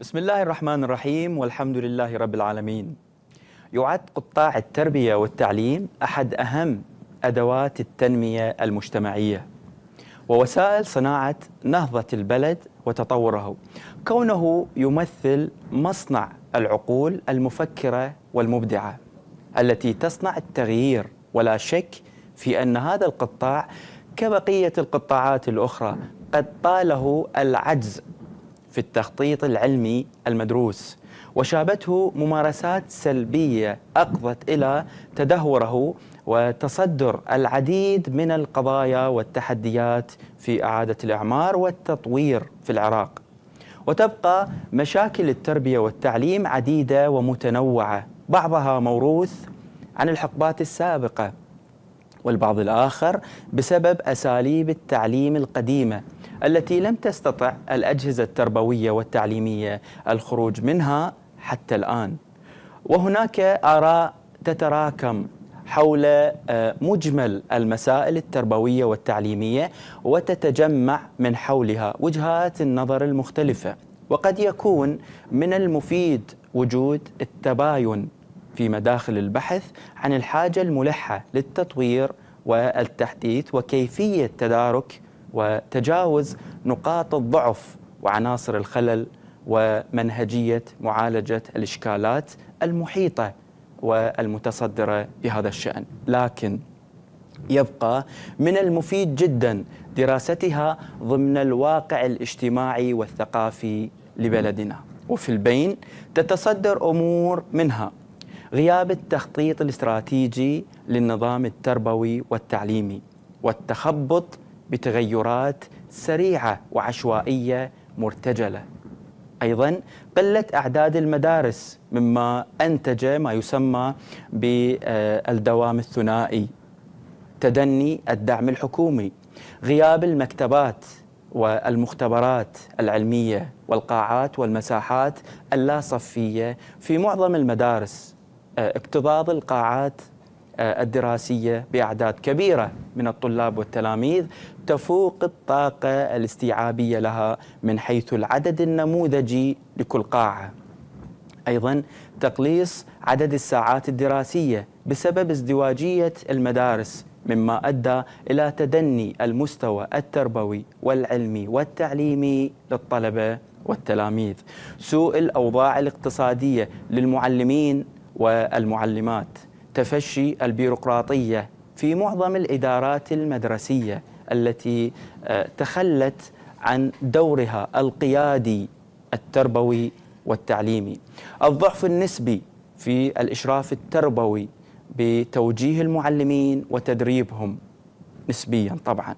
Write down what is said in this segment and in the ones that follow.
بسم الله الرحمن الرحيم والحمد لله رب العالمين. يعد قطاع التربية والتعليم أحد أهم أدوات التنمية المجتمعية ووسائل صناعة نهضة البلد وتطوره، كونه يمثل مصنع العقول المفكرة والمبدعة التي تصنع التغيير ولا شك في أن هذا القطاع كبقية القطاعات الأخرى قد طاله العجز في التخطيط العلمي المدروس وشابته ممارسات سلبية أقضت إلى تدهوره وتصدر العديد من القضايا والتحديات في إعادة الإعمار والتطوير في العراق. وتبقى مشاكل التربية والتعليم عديدة ومتنوعة، بعضها موروث عن الحقبات السابقة والبعض الآخر بسبب أساليب التعليم القديمة التي لم تستطع الأجهزة التربوية والتعليمية الخروج منها حتى الآن. وهناك آراء تتراكم حول مجمل المسائل التربوية والتعليمية وتتجمع من حولها وجهات النظر المختلفة وقد يكون من المفيد وجود التباين في مداخل البحث عن الحاجة الملحة للتطوير والتحديث وكيفية تدارك وتجاوز نقاط الضعف وعناصر الخلل ومنهجية معالجة الإشكالات المحيطة والمتصدرة بهذا الشأن، لكن يبقى من المفيد جدا دراستها ضمن الواقع الاجتماعي والثقافي لبلدنا، وفي البين تتصدر أمور منها. غياب التخطيط الاستراتيجي للنظام التربوي والتعليمي والتخبط بتغيرات سريعة وعشوائية مرتجلة. أيضا قله أعداد المدارس مما أنتج ما يسمى بالدوام الثنائي. تدني الدعم الحكومي، غياب المكتبات والمختبرات العلمية والقاعات والمساحات اللا صفيه في معظم المدارس اكتظاظ القاعات الدراسية بأعداد كبيرة من الطلاب والتلاميذ تفوق الطاقة الاستيعابية لها من حيث العدد النموذجي لكل قاعة. أيضا تقليص عدد الساعات الدراسية بسبب ازدواجية المدارس مما أدى إلى تدني المستوى التربوي والعلمي والتعليمي للطلبة والتلاميذ. سوء الأوضاع الاقتصادية للمعلمين والمعلمات. تفشي البيروقراطية في معظم الإدارات المدرسية التي تخلت عن دورها القيادي التربوي والتعليمي. الضعف النسبي في الإشراف التربوي بتوجيه المعلمين وتدريبهم نسبيا طبعا.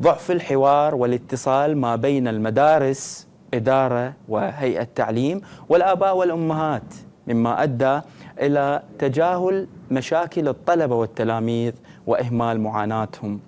ضعف الحوار والاتصال ما بين المدارس إدارة وهيئة تعليم والآباء والأمهات مما أدى إلى تجاهل مشاكل الطلبة والتلاميذ وإهمال معاناتهم.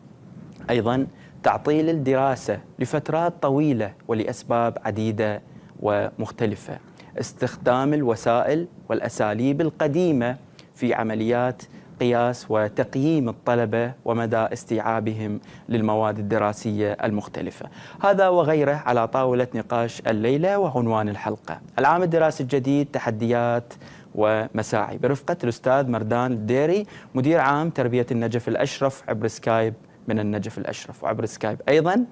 أيضا تعطيل الدراسة لفترات طويلة ولأسباب عديدة ومختلفة. استخدام الوسائل والأساليب القديمة في عمليات قياس وتقييم الطلبة ومدى استيعابهم للمواد الدراسية المختلفة. هذا وغيره على طاولة نقاش الليلة وعنوان الحلقة. العام الدراسي الجديد تحديات ومساعي. برفقة الأستاذ مردان الديري مدير عام تربية النجف الأشرف عبر سكايب من النجف الأشرف وعبر سكايب. أيضا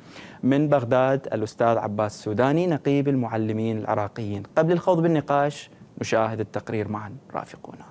من بغداد الأستاذ عباس السوداني نقيب المعلمين العراقيين. قبل الخوض بالنقاش نشاهد التقرير معا. رافقونا.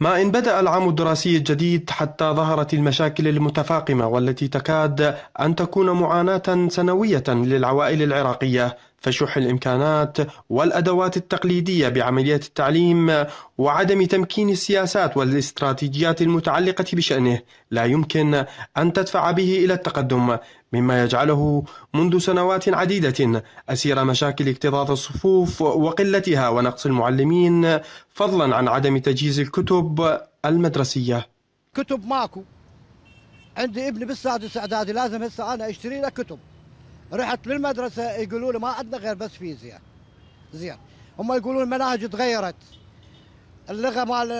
ما إن بدأ العام الدراسي الجديد حتى ظهرت المشاكل المتفاقمة والتي تكاد أن تكون معاناة سنوية للعوائل العراقية فشح الإمكانات والأدوات التقليدية بعملية التعليم وعدم تمكين السياسات والاستراتيجيات المتعلقة بشأنه لا يمكن أن تدفع به إلى التقدم. مما يجعله منذ سنوات عديدة أسير مشاكل اكتظاظ الصفوف وقلتها ونقص المعلمين فضلا عن عدم تجهيز الكتب المدرسية. كتب ماكو. عندي ابني بالسادس إعدادي لازم هسه أنا أشتري له كتب. رحت للمدرسة يقولوا لي ما عندنا غير بس فيزياء زين. هم يقولون المناهج تغيرت. اللغة مال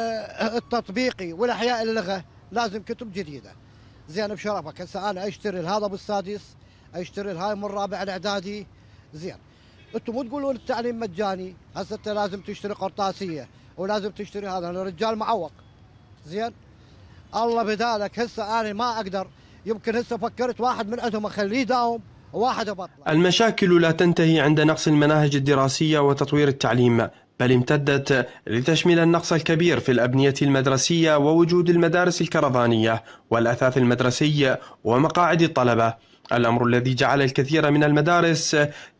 التطبيقي والأحياء اللغة لازم كتب جديدة. زين بشرفك. هسه أنا أشتري هذا بالسادس أشتري هاي من الرابع الإعدادي. زين. أنتم مو تقولون التعليم مجاني. هسه أنت لازم تشتري قرطاسية ولازم تشتري هذا أنا رجال معوق. زين. الله بدالك هسه أنا ما أقدر. يمكن هسه فكرت واحد من عندهم أخليه يداوم وواحد ابطله المشاكل لا تنتهي عند نقص المناهج الدراسية وتطوير التعليم. بل امتدت لتشمل النقص الكبير في الأبنية المدرسية ووجود المدارس الكرفانية والأثاث المدرسي ومقاعد الطلبة. الأمر الذي جعل الكثير من المدارس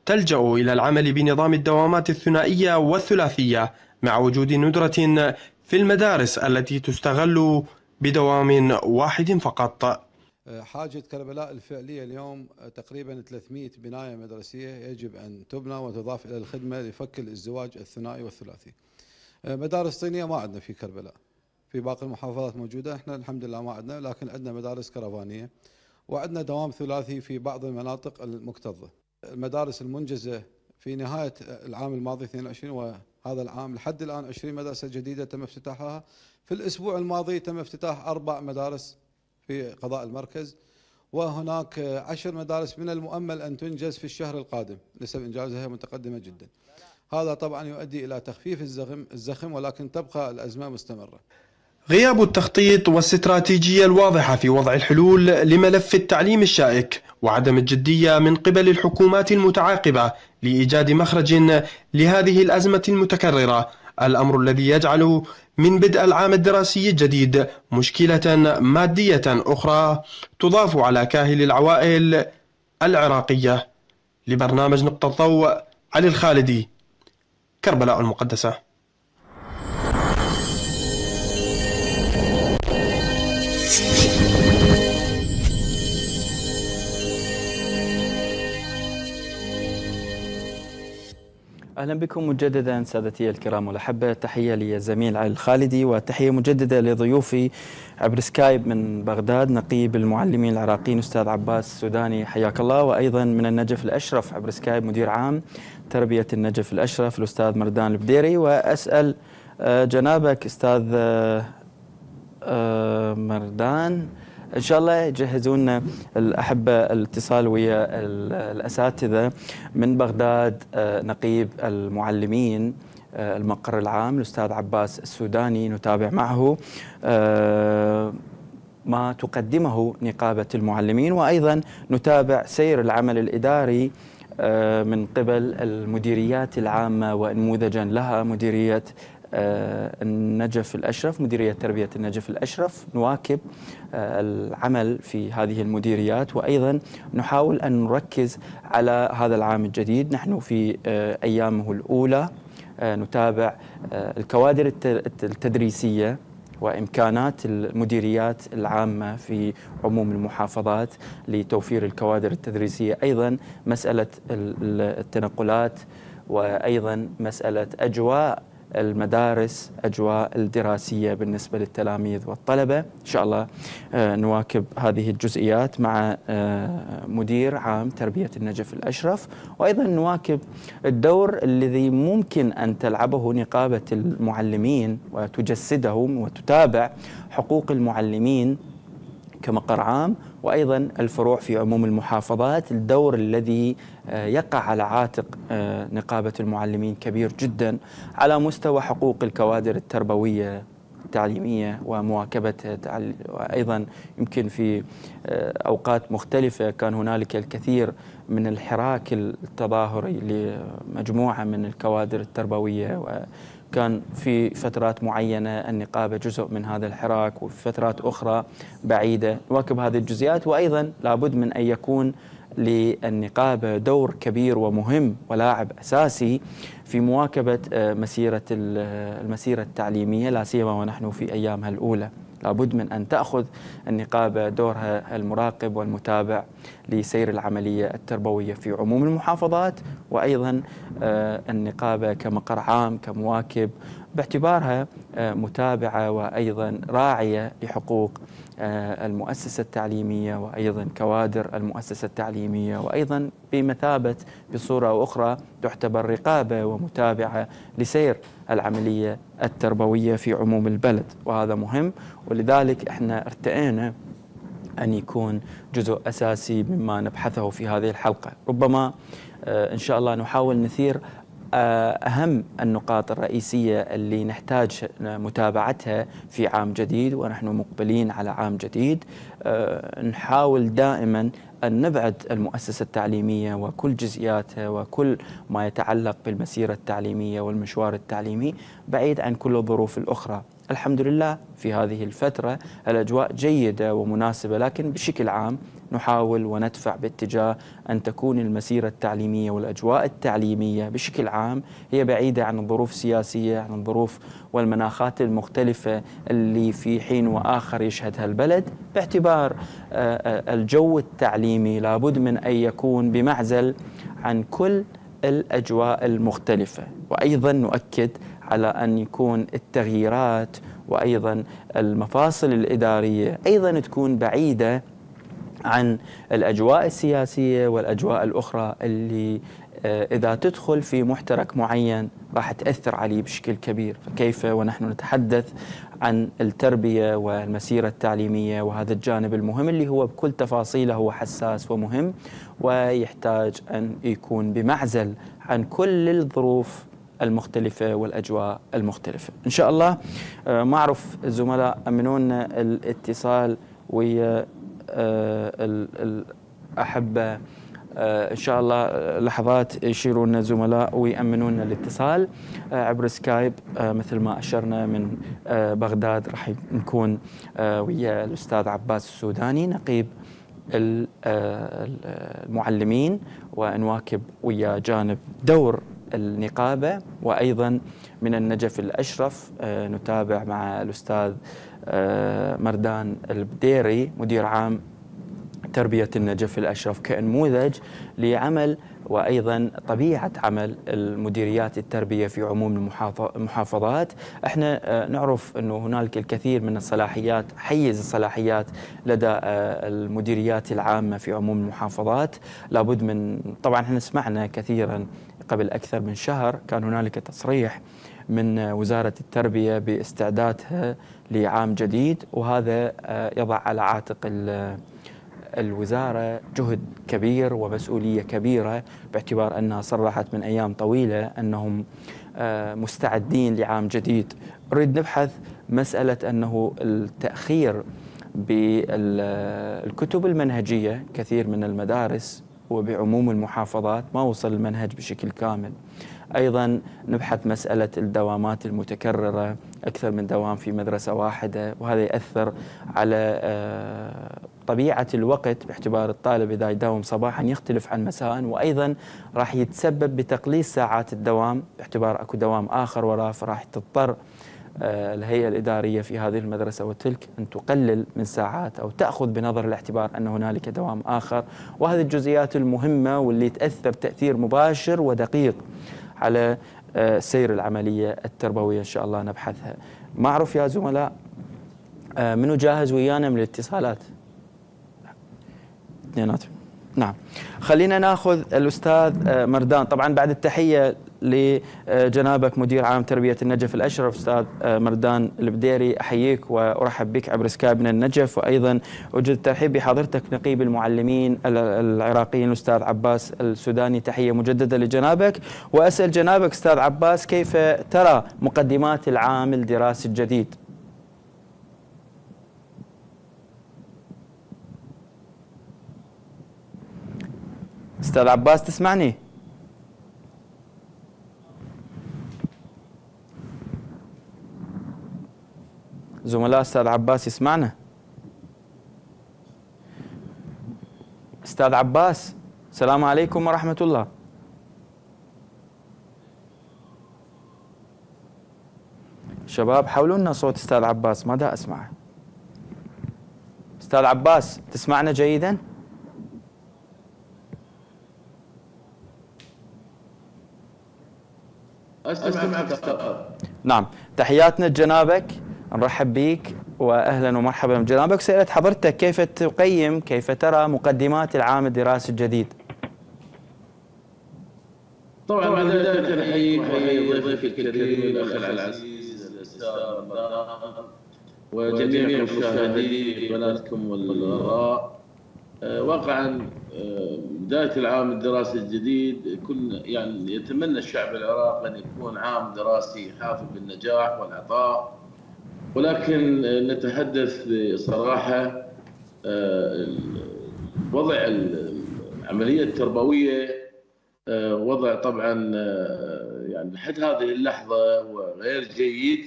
تلجأ إلى العمل بنظام الدوامات الثنائية والثلاثية مع وجود ندرة في المدارس التي تستغل بدوام واحد فقط. حاجة كربلاء الفعلية اليوم تقريبا 300 بناية مدرسية يجب أن تبنى وتضاف إلى الخدمة لفك الازدواج الثنائي والثلاثي. مدارس طينية ما عندنا في كربلاء. في باقي المحافظات موجودة إحنا الحمد لله ما عندنا لكن عندنا مدارس كرفانية وعندنا دوام ثلاثي في بعض المناطق المكتظة. المدارس المنجزة في نهاية العام الماضي 22 وهذا العام لحد الآن 20 مدرسة جديدة تم افتتاحها. في الأسبوع الماضي تم افتتاح أربع مدارس في قضاء المركز وهناك عشر مدارس من المؤمل أن تنجز في الشهر القادم نسب إنجازها متقدمة جدا. هذا طبعا يؤدي إلى تخفيف الزخم, الزخم ولكن تبقى الأزمة مستمرة. غياب التخطيط والاستراتيجية الواضحة في وضع الحلول لملف التعليم الشائك وعدم الجدية من قبل الحكومات المتعاقبة لإيجاد مخرج لهذه الأزمة المتكررة الأمر الذي يجعل من بدء العام الدراسي الجديد مشكلة مادية أخرى تضاف على كاهل العوائل العراقية. لبرنامج نقطة ضوء علي الخالدي كربلاء المقدسة. أهلا بكم مجددا سادتي الكرام والأحبة تحية للزميل علي الخالدي وتحية مجددة لضيوفي عبر سكايب من بغداد نقيب المعلمين العراقيين أستاذ عباس السوداني حياك الله. وأيضا من النجف الأشرف عبر سكايب مدير عام تربية النجف الأشرف الأستاذ مردان البديري. وأسأل جنابك أستاذ مردان إن شاء الله يجهزون الاحبه الاتصال ويا الأساتذة. من بغداد نقيب المعلمين المقر العام الأستاذ عباس السوداني نتابع معه ما تقدمه نقابة المعلمين. وأيضا نتابع سير العمل الإداري من قبل المديريات العامة ونموذجا لها مديرية النجف الأشرف مديرية تربية النجف الأشرف نواكب العمل في هذه المديريات. وأيضا نحاول أن نركز على هذا العام الجديد. نحن في أيامه الأولى نتابع الكوادر التدريسية وإمكانات المديريات العامة في عموم المحافظات لتوفير الكوادر التدريسية، أيضا مسألة التنقلات وأيضا مسألة أجواء المدارس أجواء الدراسية بالنسبة للتلاميذ والطلبة. إن شاء الله نواكب هذه الجزئيات مع مدير عام تربية النجف الأشرف. وأيضا نواكب الدور الذي ممكن أن تلعبه نقابة المعلمين وتجسده وتتابع حقوق المعلمين كمقر عام. وأيضا الفروع في عموم المحافظات الدور الذي يقع على عاتق نقابة المعلمين كبير جدا على مستوى حقوق الكوادر التربوية التعليمية ومواكبتها وأيضا يمكن في أوقات مختلفة كان هنالك الكثير من الحراك التظاهري لمجموعة من الكوادر التربوية كان في فترات معينة النقابة جزء من هذا الحراك وفي فترات أخرى بعيدة. نواكب هذه الجزئيات وأيضا لابد من أن يكون للنقابة دور كبير ومهم ولاعب أساسي في مواكبة مسيرة المسيرة التعليمية لا سيما ونحن في أيامها الأولى. لابد من أن تأخذ النقابة دورها المراقب والمتابع لسير العملية التربوية في عموم المحافظات وأيضا النقابة كمقر عام كمواكب باعتبارها آه، متابعة وأيضا راعية لحقوق آه، المؤسسة التعليمية وأيضا كوادر المؤسسة التعليمية وأيضا بمثابة بصورة أو أخرى تعتبر رقابة ومتابعة لسير العملية التربوية في عموم البلد وهذا مهم. ولذلك إحنا ارتئينا أن يكون جزء أساسي مما نبحثه في هذه الحلقة. ربما آه، إن شاء الله نحاول نثير آه، أهم النقاط الرئيسية اللي نحتاج متابعتها في عام جديد ونحن مقبلين على عام جديد آه، نحاول دائما أن نبعد المؤسسة التعليمية وكل جزئياتها وكل ما يتعلق بالمسيرة التعليمية والمشوار التعليمي بعيد عن كل الظروف الأخرى. الحمد لله في هذه الفترة الأجواء جيدة ومناسبة لكن بشكل عام نحاول وندفع باتجاه أن تكون المسيرة التعليمية والأجواء التعليمية بشكل عام هي بعيدة عن الظروف السياسية عن الظروف والمناخات المختلفة اللي في حين وآخر يشهدها البلد باعتبار آه، آه، الجو التعليمي لابد من أن يكون بمعزل عن كل الأجواء المختلفة. وأيضا نؤكد على أن يكون التغييرات وأيضا المفاصل الإدارية أيضا تكون بعيدة عن الأجواء السياسية والأجواء الأخرى اللي آه، إذا تدخل في محترك معين راح تأثر عليه بشكل كبير. فكيف ونحن نتحدث عن التربية والمسيرة التعليمية وهذا الجانب المهم اللي هو بكل تفاصيله هو حساس ومهم ويحتاج أن يكون بمعزل عن كل الظروف المختلفة والأجواء المختلفة. إن شاء الله آه، ما أعرف الزملاء أمنونا الاتصال ويا الأحبة آه، إن شاء الله لحظات يشيرون الزملاء ويأمنون الاتصال. عبر سكايب مثل ما أشرنا من بغداد راح نكون ويا الأستاذ عباس السوداني نقيب المعلمين ونواكب ويا جانب دور النقابة. وأيضا من النجف الأشرف آه، نتابع مع الأستاذ آه، مردان البديري مدير عام تربية النجف الأشرف كنموذج لعمل وأيضا طبيعة عمل المديريات التربية في عموم المحافظات. إحنا آه، نعرف أنه هنالك الكثير من الصلاحيات حيز الصلاحيات لدى المديريات العامة في عموم المحافظات. لابد من طبعا إحنا سمعنا كثيرا قبل أكثر من شهر كان هنالك تصريح من وزارة التربية باستعدادها لعام جديد وهذا آه، يضع على عاتق الوزارة جهد كبير ومسؤولية كبيرة باعتبار أنها صرحت من أيام طويلة أنهم آه، مستعدين لعام جديد. نريد نبحث مسألة أنه التأخير بالكتب المنهجية كثير من المدارس وبعموم المحافظات ما وصل المنهج بشكل كامل. أيضا نبحث مسألة الدوامات المتكررة أكثر من دوام في مدرسة واحدة وهذا يأثر على آه، طبيعة الوقت باعتبار الطالب إذا يداوم صباحا يختلف عن مساء وأيضا راح يتسبب بتقليص ساعات الدوام باعتبار أكو دوام آخر وراه فراح تضطر آه، الهيئة الإدارية في هذه المدرسة وتلك أن تقلل من ساعات أو تأخذ بنظر الاعتبار أن هنالك دوام آخر. وهذه الجزئيات المهمة واللي تأثر تأثير مباشر ودقيق. على آه، سير العملية التربوية إن شاء الله نبحثها. ما أعرف يا زملاء آه، منو جاهز ويانا من الاتصالات؟ نعم. خلينا ناخذ الأستاذ آه، مردان. طبعا بعد التحية لجنابك مدير عام تربية النجف الأشرف أستاذ آه، مردان البديري أحييك وأرحب بك عبر سكايب من النجف. وأيضا اوجد الترحيب بحضرتك نقيب المعلمين العراقيين الأستاذ عباس السوداني. تحية مجددة لجنابك. وأسأل جنابك أستاذ عباس كيف ترى مقدمات العام الدراسي الجديد؟ أستاذ عباس تسمعني؟ زملاء أستاذ عباس يسمعنا؟ أستاذ عباس السلام عليكم ورحمة الله. شباب حاولوا لنا صوت أستاذ عباس ما دا اسمعه أستاذ عباس تسمعنا جيدا؟ نعم تحياتنا جنابك. نرحب بك واهلا ومرحبا بجنابك سألت حضرتك كيف تقيم كيف ترى مقدمات العام الدراسي الجديد؟ طبعا بدايه احييك واحيي ضيفك الكريم الأخ العزيز الأستاذ وجميع مشاهدي قناتكم والغراء آه، واقعا آه، بداية العام الدراسي الجديد كنا يعني يتمنى الشعب العراقي أن يكون عام دراسي حافل بالنجاح والعطاء. ولكن نتحدث بصراحة آه، وضع العملية التربوية وضع طبعا يعني لحد هذه اللحظة وغير جيد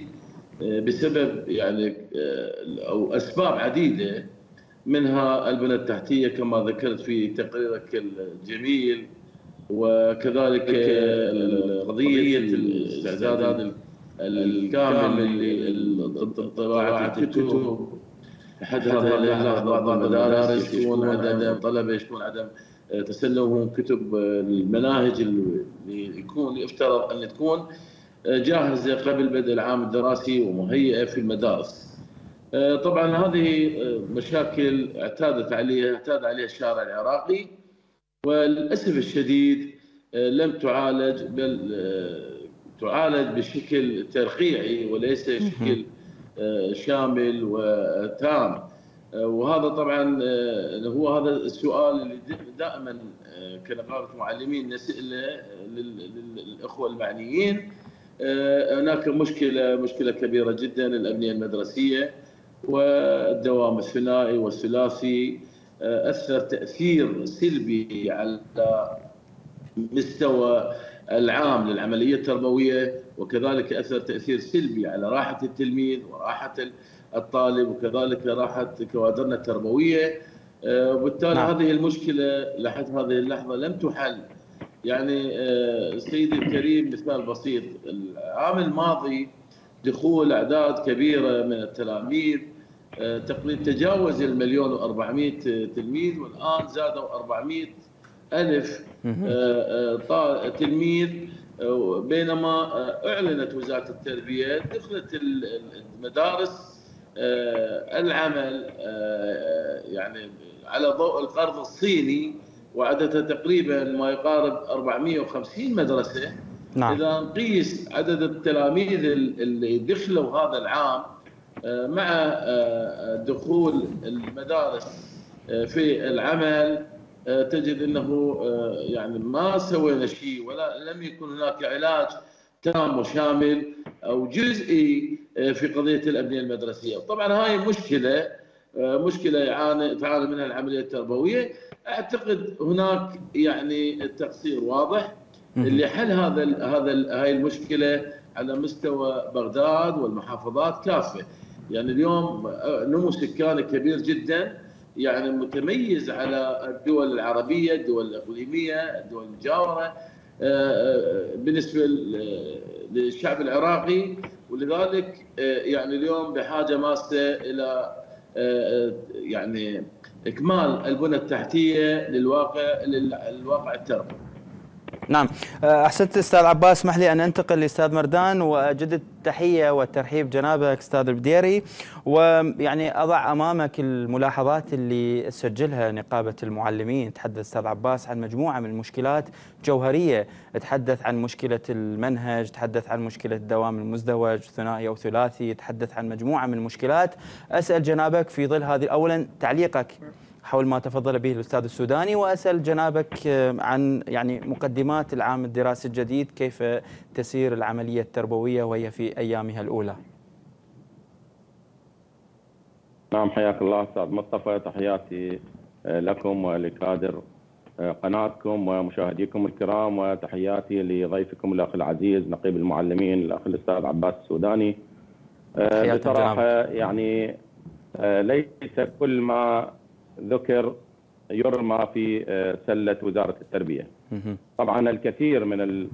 بسبب يعني أو أسباب عديدة منها البنى التحتية كما ذكرت في تقريرك الجميل وكذلك قضية الاستعداد الكامل لطباعة الكتب لحد هذه اللحظه بعض المدارس يكون عدم طلبه يكون عدم تسلمهم كتب المناهج اللي يكون يفترض أن تكون جاهزة قبل بدء العام الدراسي ومهيئة في المدارس. آه، طبعا هذه آه، مشاكل اعتادت عليها اعتاد عليها الشارع العراقي وللأسف الشديد آه، لم تعالج بل تعالج بشكل ترقيعي وليس بشكل شامل وتام. وهذا طبعا هو هذا السؤال اللي دائما كنقابة معلمين نساله للأخوة المعنيين. هناك مشكلة مشكلة كبيرة جدا الابنيه المدرسية والدوام الثنائي والثلاثي. آه، أثر تأثير سلبي على مستوى العام للعملية التربوية وكذلك أثر تأثير سلبي على راحة التلميذ وراحة الطالب وكذلك راحة كوادرنا التربوية. آه، وبالتالي نعم. هذه المشكلة لحد هذه اللحظة لم تحل. يعني آه، سيدي الكريم مثال بسيط. العام الماضي دخول أعداد كبيرة من التلاميذ آه، تقريبا تجاوز المليون و400 تلميذ والآن زادوا 400 ألف آه، آه، تلميذ بينما أعلنت وزارة التربية دخلت المدارس العمل يعني على ضوء القرض الصيني وعددها تقريبا ما يقارب 450 مدرسة نعم. إذا نقيس عدد التلاميذ اللي دخلوا هذا العام آه، مع آه، دخول المدارس آه، في العمل تجد إنه يعني ما سوينا شيء ولا لم يكن هناك علاج تام وشامل أو جزئي في قضية الأبنية المدرسية، طبعا هاي مشكلة مشكلة يعاني تعاني منها العملية التربوية، أعتقد هناك يعني تقصير واضح اللي حل هذا هذا هاي المشكلة على مستوى بغداد والمحافظات كافة. يعني اليوم آه، نمو سكاني كبير جدا. يعني متميز على الدول العربية الدول الإقليمية الدول المجاوره آه، آه، بالنسبة للشعب العراقي. ولذلك يعني اليوم بحاجة ماسة إلى يعني إكمال البنى التحتية للواقع للواقع التربوي نعم. أه، أحسنت أستاذ عباس اسمح لي أن أنتقل لأستاذ مردان واجد التحية والترحيب جنابك أستاذ البديري. ويعني أضع أمامك الملاحظات اللي سجلها نقابة المعلمين. تحدث أستاذ عباس عن مجموعة من المشكلات جوهرية. تحدث عن مشكلة المنهج تحدث عن مشكلة الدوام المزدوج ثنائي أو ثلاثي تحدث عن مجموعة من المشكلات. أسأل جنابك في ظل هذه اولا تعليقك. حول ما تفضل به الأستاذ السوداني وأسأل جنابك آه، عن يعني مقدمات العام الدراسي الجديد كيف تسير العملية التربوية وهي في أيامها الأولى. نعم حياك الله أستاذ مصطفى. تحياتي آه، لكم ولكادر آه، قناتكم ومشاهديكم الكرام وتحياتي لضيفكم الأخ العزيز نقيب المعلمين الأخ الأستاذ عباس السوداني. بصراحه يعني ليس كل ما ذكر يرمى في آه، سلة وزارة التربية. طبعا الكثير من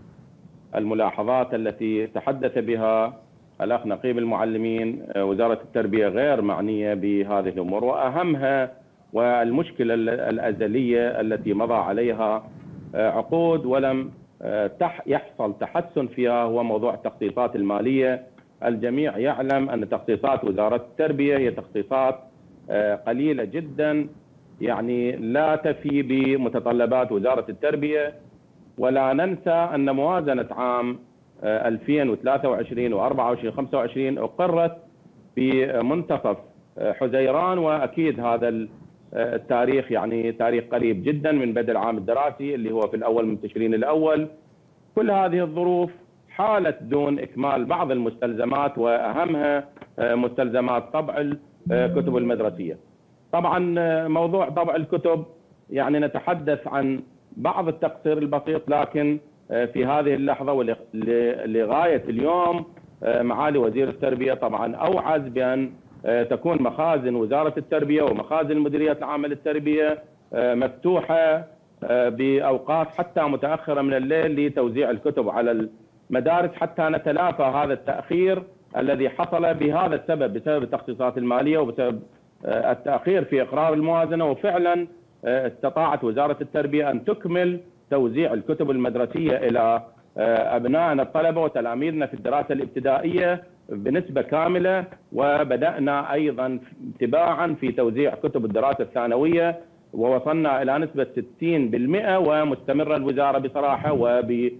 الملاحظات التي تحدث بها الأخ نقيب المعلمين آه، وزارة التربية غير معنية بهذه الأمور وأهمها والمشكلة الأزلية التي مضى عليها آه، عقود ولم يحصل تحسن فيها هو موضوع التخطيطات المالية الجميع يعلم أن تخصيصات وزارة التربية هي تخصيصات آه، قليلة جدا. يعني لا تفي بمتطلبات وزارة التربية. ولا ننسى أن موازنة عام 2023 و24 25 أقرت في منتصف حزيران. وأكيد هذا التاريخ يعني تاريخ قريب جدا من بدء العام الدراسي اللي هو في الأول من تشرين الأول. كل هذه الظروف حالت دون إكمال بعض المستلزمات وأهمها مستلزمات طبع الكتب المدرسية. طبعا موضوع طبع الكتب يعني نتحدث عن بعض التقصير البسيط لكن في هذه اللحظة ولغايه اليوم معالي وزير التربية طبعا أوعز بأن تكون مخازن وزارة التربية ومخازن المديريات العامة للتربية مفتوحة بأوقات حتى متأخرة من الليل لتوزيع الكتب على المدارس حتى نتلافى هذا التأخير الذي حصل بهذا السبب بسبب التخصيصات المالية وبسبب التأخير في إقرار الموازنة وفعلا استطاعت وزارة التربية أن تكمل توزيع الكتب المدرسية إلى ابنائنا الطلبة وتلاميذنا في الدراسة الابتدائية بنسبة كاملة وبدأنا أيضا تباعا في توزيع كتب الدراسة الثانوية ووصلنا إلى نسبة 60% ومستمرة الوزارة بصراحة وبنسبه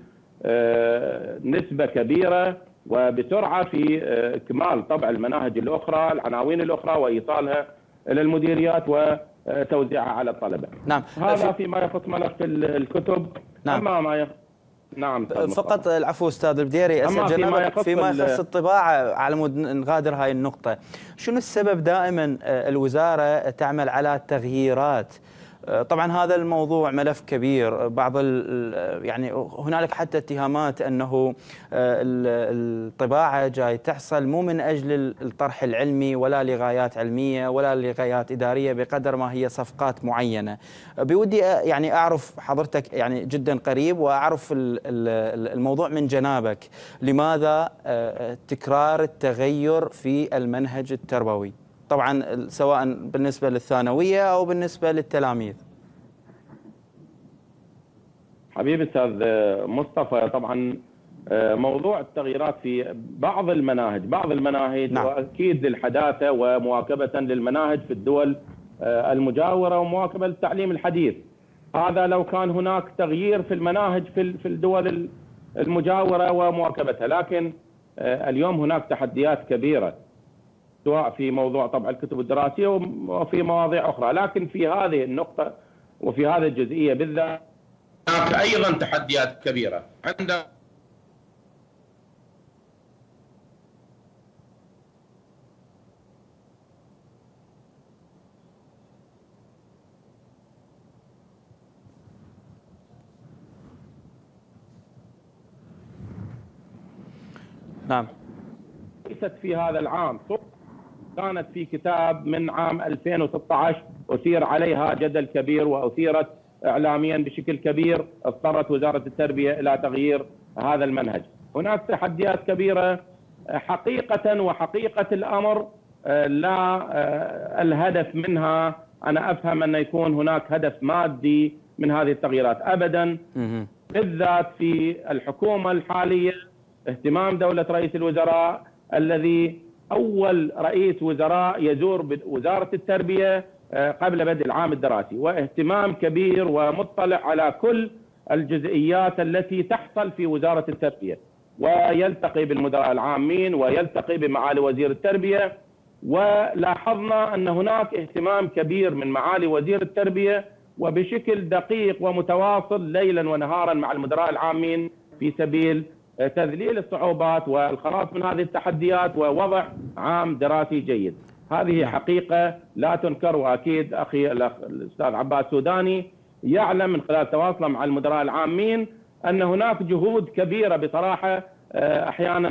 كبيرة وبسرعة في اكمال طبع المناهج الأخرى العناوين الأخرى وإيصالها إلى المديريات وتوزيعها على الطلبة. نعم. هذا فيما يخص ملف الكتب. نعم. أما ما يخص نعم فقط العفو أستاذ البديري اسال جنابك فيما يخص الطباعة على مود نغادر هاي النقطة. شنو السبب دائما الوزارة تعمل على تغييرات؟ طبعا هذا الموضوع ملف كبير بعض يعني هنالك حتى اتهامات أنه الطباعة جاي تحصل مو من أجل الطرح العلمي ولا لغايات علمية ولا لغايات إدارية بقدر ما هي صفقات معينة. بودي يعني أعرف حضرتك يعني جدا قريب وأعرف الموضوع من جنابك، لماذا تكرار التغير في المنهج التربوي؟ طبعا سواء بالنسبة للثانوية أو بالنسبة للتلاميذ. حبيبي أستاذ مصطفى طبعا موضوع التغييرات في بعض المناهج بعض المناهج نعم. وأكيد للحداثة ومواكبة للمناهج في الدول المجاورة ومواكبة للتعليم الحديث. هذا لو كان هناك تغيير في المناهج في الدول المجاورة ومواكبتها لكن اليوم هناك تحديات كبيرة. سواء في موضوع طبع الكتب الدراسية وفي مواضيع أخرى، لكن في هذه النقطة وفي هذه الجزئية بالذات هناك أيضا تحديات كبيرة. عند نعم. ليست في هذا العام كانت في كتاب من عام 2016 أثير عليها جدل كبير وأثيرت إعلاميا بشكل كبير اضطرت وزارة التربية إلى تغيير هذا المنهج. هناك تحديات كبيرة. حقيقة وحقيقة الأمر لا الهدف منها أنا أفهم أن يكون هناك هدف مادي من هذه التغييرات. أبدا بالذات في الحكومة الحالية اهتمام دولة رئيس الوزراء الذي أول رئيس وزراء يزور وزارة التربية قبل بدء العام الدراسي. واهتمام كبير ومطلع على كل الجزئيات التي تحصل في وزارة التربية. ويلتقي بالمدراء العامين ويلتقي بمعالي وزير التربية. ولاحظنا أن هناك اهتمام كبير من معالي وزير التربية. وبشكل دقيق ومتواصل ليلا ونهارا مع المدراء العامين في سبيل تذليل الصعوبات والخلاص من هذه التحديات ووضع عام دراسي جيد. هذه حقيقة لا تنكر وأكيد أخي الأستاذ عباس سوداني يعلم من خلال تواصله مع المدراء العامين أن هناك جهود كبيرة بصراحة أحيانا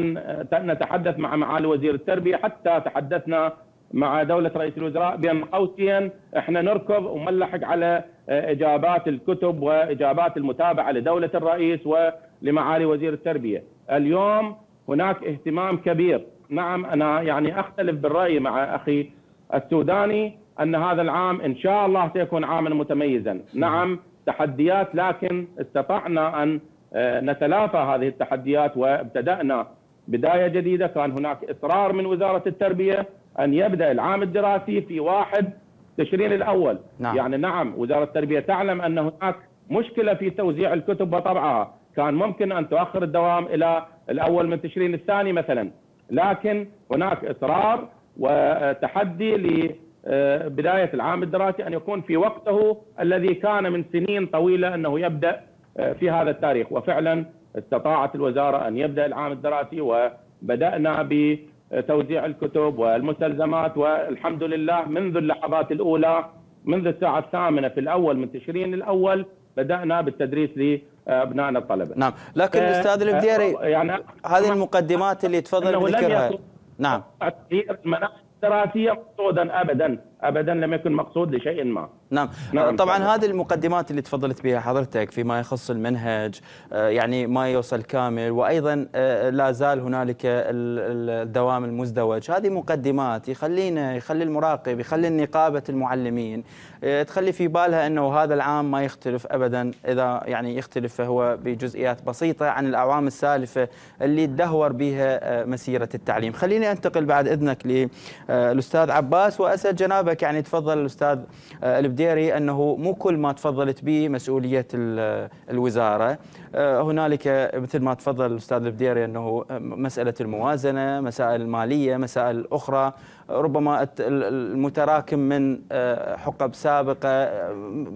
نتحدث مع معالي وزير التربية حتى تحدثنا مع دولة رئيس الوزراء بأن قوسيا إحنا نركض ونلحق على إجابات الكتب وإجابات المتابعة لدولة الرئيس و لمعالي وزير التربية، اليوم هناك اهتمام كبير، نعم أنا يعني أختلف بالرأي مع أخي السوداني أن هذا العام إن شاء الله سيكون عاما متميزا، نعم تحديات لكن استطعنا أن نتلافى هذه التحديات وابتدأنا بداية جديدة. كان هناك إصرار من وزارة التربية أن يبدأ العام الدراسي في واحد تشرين الأول. نعم. يعني نعم وزارة التربية تعلم أن هناك مشكلة في توزيع الكتب وطبعها. كان ممكن أن تؤخر الدوام إلى الأول من تشرين الثاني مثلا. لكن هناك إصرار وتحدي لبدايه العام الدراسي أن يكون في وقته الذي كان من سنين طويلة أنه يبدأ في هذا التاريخ. وفعلا استطاعت الوزارة أن يبدأ العام الدراسي وبدأنا بتوزيع الكتب والمستلزمات والحمد لله منذ اللحظات الأولى منذ الساعة الثامنة في الأول من تشرين الأول بدأنا بالتدريس لابنائنا الطلبة. نعم، لكن أستاذ البديري يعني هذه المقدمات اللي تفضل بذكرها نعم. تغيير المناهج الدراسية مقصودا ابدا. ابدا لم يكن مقصود لشيء ما. نعم, نعم طبعا هذه المقدمات اللي تفضلت بها حضرتك فيما يخص المنهج آه، يعني ما يوصل كامل وأيضا آه، لا زال هنالك الدوام المزدوج. هذه مقدمات يخلينا يخلي المراقب يخلي نقابه المعلمين آه، تخلي في بالها إنه هذا العام ما يختلف ابدا إذا يعني يختلف فهو بجزئيات بسيطة عن الأعوام السالفة اللي تدهور بها مسيرة التعليم. خليني أنتقل بعد إذنك للاستاذ عباس وأسأل جنابك يعني تفضل الاستاذ البديري أنه مو كل ما تفضلت به مسؤولية الوزارة. آه، هنالك مثل ما تفضل الاستاذ البديري أنه مسألة الموازنة مسائل الماليه مسائل أخرى. ربما المتراكم من آه، حقب سابقة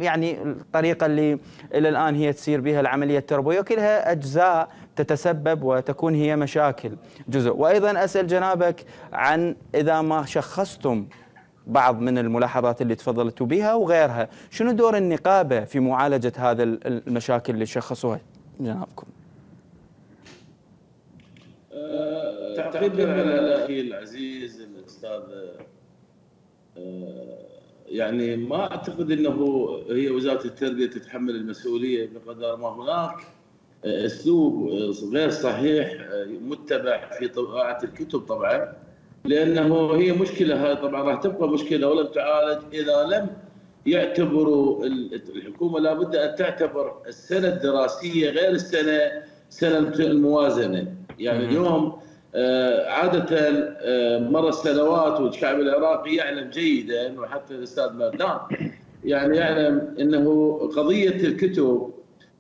يعني الطريقة اللي إلى الآن هي تسير بها العملية التربوية كلها أجزاء تتسبب وتكون هي مشاكل. جزء. وأيضا أسأل جنابك عن إذا ما شخصتم بعض من الملاحظات اللي تفضلتوا بها وغيرها. شنو دور النقابة في معالجة هذا المشاكل اللي شخصوها؟ جنابكم. أه تعقيبا على أخي العزيز الأستاذ أه يعني ما أعتقد إنه هي وزارة التربية تتحمل المسؤولية بقدر ما هناك. اسلوب غير صحيح متبع في طباعة الكتب طبعا. لأنه هي مشكلة هاي طبعا راح تبقى مشكلة. ولم تعالج إذا لم يعتبروا الحكومة لابد أن تعتبر السنة الدراسية غير السنة سنة الموازنة. يعني اليوم آه، عادة آه، مر السنوات والشعب العراقي يعلم جيدا وحتى الأستاذ مردان يعني يعلم أنه قضية الكتب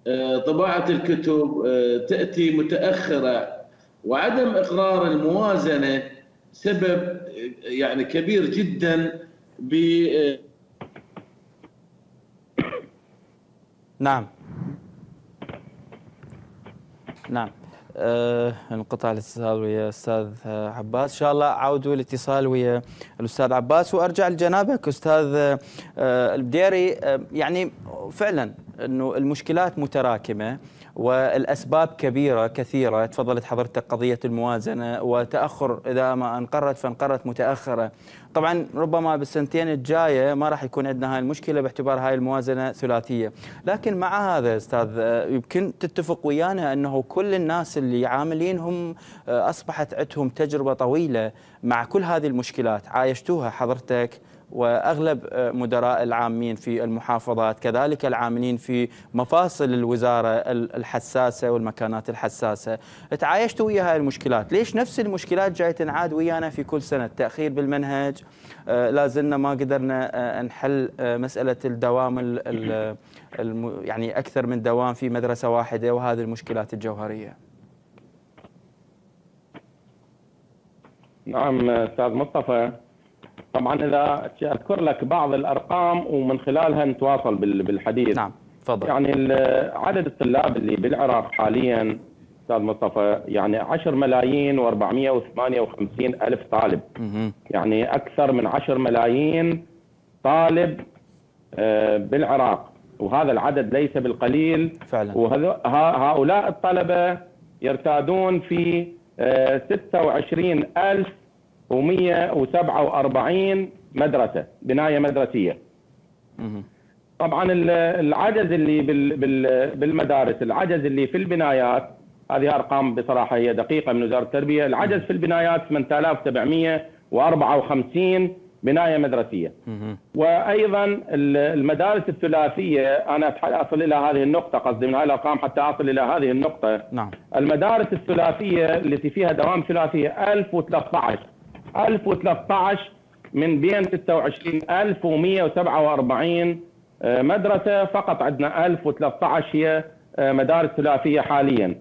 آه، طباعة الكتب تأتي متأخرة وعدم إقرار الموازنة سبب يعني كبير جدا ب نعم. نعم. أه انقطع الاتصال ويا الاستاذ عباس. إن شاء الله عودوا الاتصال ويا الأستاذ عباس وأرجع لجنابك أستاذ أه البديري أه يعني فعلا إنه المشكلات متراكمة والأسباب كبيرة كثيرة. تفضلت حضرتك قضية الموازنة وتأخر إذا ما انقرت فانقرت متأخرة. طبعا ربما بالسنتين الجاية ما راح يكون عندنا هاي المشكلة باعتبار هاي الموازنة ثلاثية. لكن مع هذا أستاذ يمكن تتفق ويانا أنه كل الناس اللي عاملين هم أصبحت عندهم تجربة طويلة مع كل هذه المشكلات. عايشتوها حضرتك؟ وأغلب مدراء العامين في المحافظات كذلك العاملين في مفاصل الوزارة الحساسة والمكانات الحساسة. تعايشتوا ويا هاي المشكلات. ليش نفس المشكلات جاي تنعاد ويانا في كل سنة؟ تاخير بالمنهج لا زلنا ما قدرنا نحل مسألة الدوام يعني أكثر من دوام في مدرسة واحدة وهذه المشكلات الجوهرية. نعم أستاذ مصطفى. طبعا إذا أذكر لك بعض الأرقام ومن خلالها نتواصل بالحديث. نعم تفضل. يعني عدد الطلاب اللي بالعراق حاليا أستاذ مصطفى يعني 10 ملايين و458 ألف طالب. يعني أكثر من 10 ملايين طالب آه، بالعراق. وهذا العدد ليس بالقليل. فعلا. وهؤلاء الطلبة يرتادون في 26 آه، ألف و147 مدرسة بناية مدرسية. طبعا العجز اللي بالمدارس العجز اللي في البنايات هذه أرقام بصراحة هي دقيقة من وزارة التربية، العجز في البنايات 8754 بناية مدرسية. وأيضا المدارس الثلاثية أنا أصل إلى هذه النقطة قصدي من هذه الأرقام حتى أصل إلى هذه النقطة. نعم. المدارس الثلاثية التي فيها دوام ثلاثية 1013 1013 من بين 26147 آه، مدرسة فقط عندنا 1013 هي آه، مدارس ثلاثية حاليا.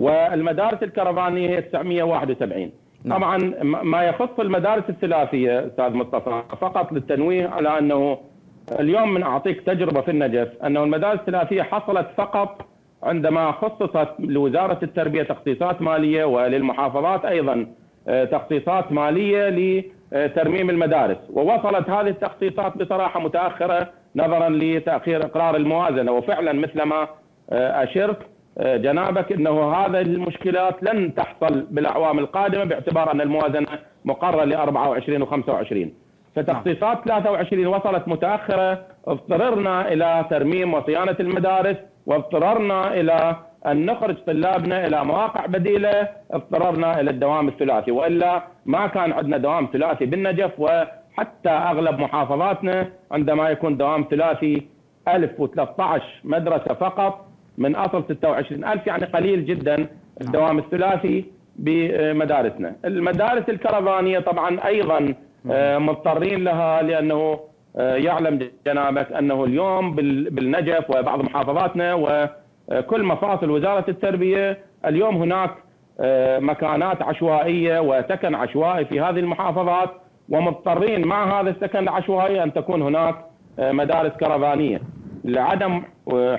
والمدارس الكرفانيه هي 971. نعم. طبعا ما يخص المدارس الثلاثية أستاذ مصطفى فقط للتنويه على أنه اليوم من أعطيك تجربة في النجف أنه المدارس الثلاثية حصلت فقط عندما خصصت لوزارة التربية تخصيصات مالية وللمحافظات أيضا آه، تخصيصات مالية لترميم المدارس. ووصلت هذه التخصيصات بصراحة متأخرة نظرا لتأخير إقرار الموازنة. وفعلا مثلما آه، أشرت آه، جنابك إنه هذه المشكلات لن تحصل بالأعوام القادمة باعتبار أن الموازنة مقرره ل 24 و 25 فتخصيصات 23 وصلت متأخرة اضطررنا إلى ترميم وصيانة المدارس واضطررنا إلى أن نخرج طلابنا إلى مواقع بديلة اضطررنا إلى الدوام الثلاثي. وإلا ما كان عندنا دوام ثلاثي بالنجف وحتى أغلب محافظاتنا عندما يكون دوام ثلاثي 1013 مدرسة فقط من أصل 26000 يعني قليل جدا الدوام الثلاثي بمدارسنا. المدارس الكرفانية طبعا أيضا آه، مضطرين لها لأنه آه، يعلم جنابك أنه اليوم بالنجف وبعض محافظاتنا وكل مفاصل وزارة التربية اليوم هناك آه، مكانات عشوائية وسكن عشوائي في هذه المحافظات ومضطرين مع هذا السكن العشوائي أن تكون هناك مدارس كرفانية لعدم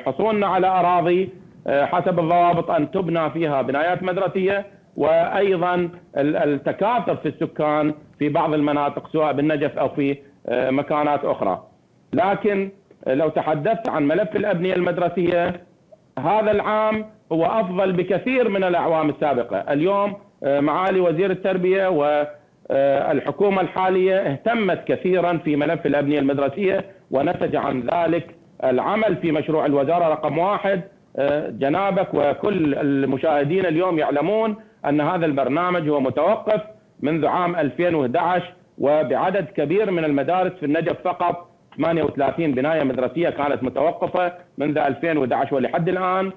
حصولنا على أراضي آه، حسب الضوابط أن تبنى فيها بنايات مدرسية وأيضا التكاثر في السكان في بعض المناطق سواء بالنجف أو في آه، مكانات أخرى. لكن لو تحدثت عن ملف الأبنية المدرسية هذا العام هو أفضل بكثير من الأعوام السابقة، اليوم آه، معالي وزير التربية والحكومة الحالية اهتمت كثيرا في ملف الأبنية المدرسية ونتج عن ذلك العمل في مشروع الوزارة رقم واحد. آه، جنابك وكل المشاهدين اليوم يعلمون أن هذا البرنامج هو متوقف منذ عام 2011 وبعدد كبير من المدارس في النجف فقط 38 بناية مدرسية كانت متوقفة منذ 2011 ولحد الآن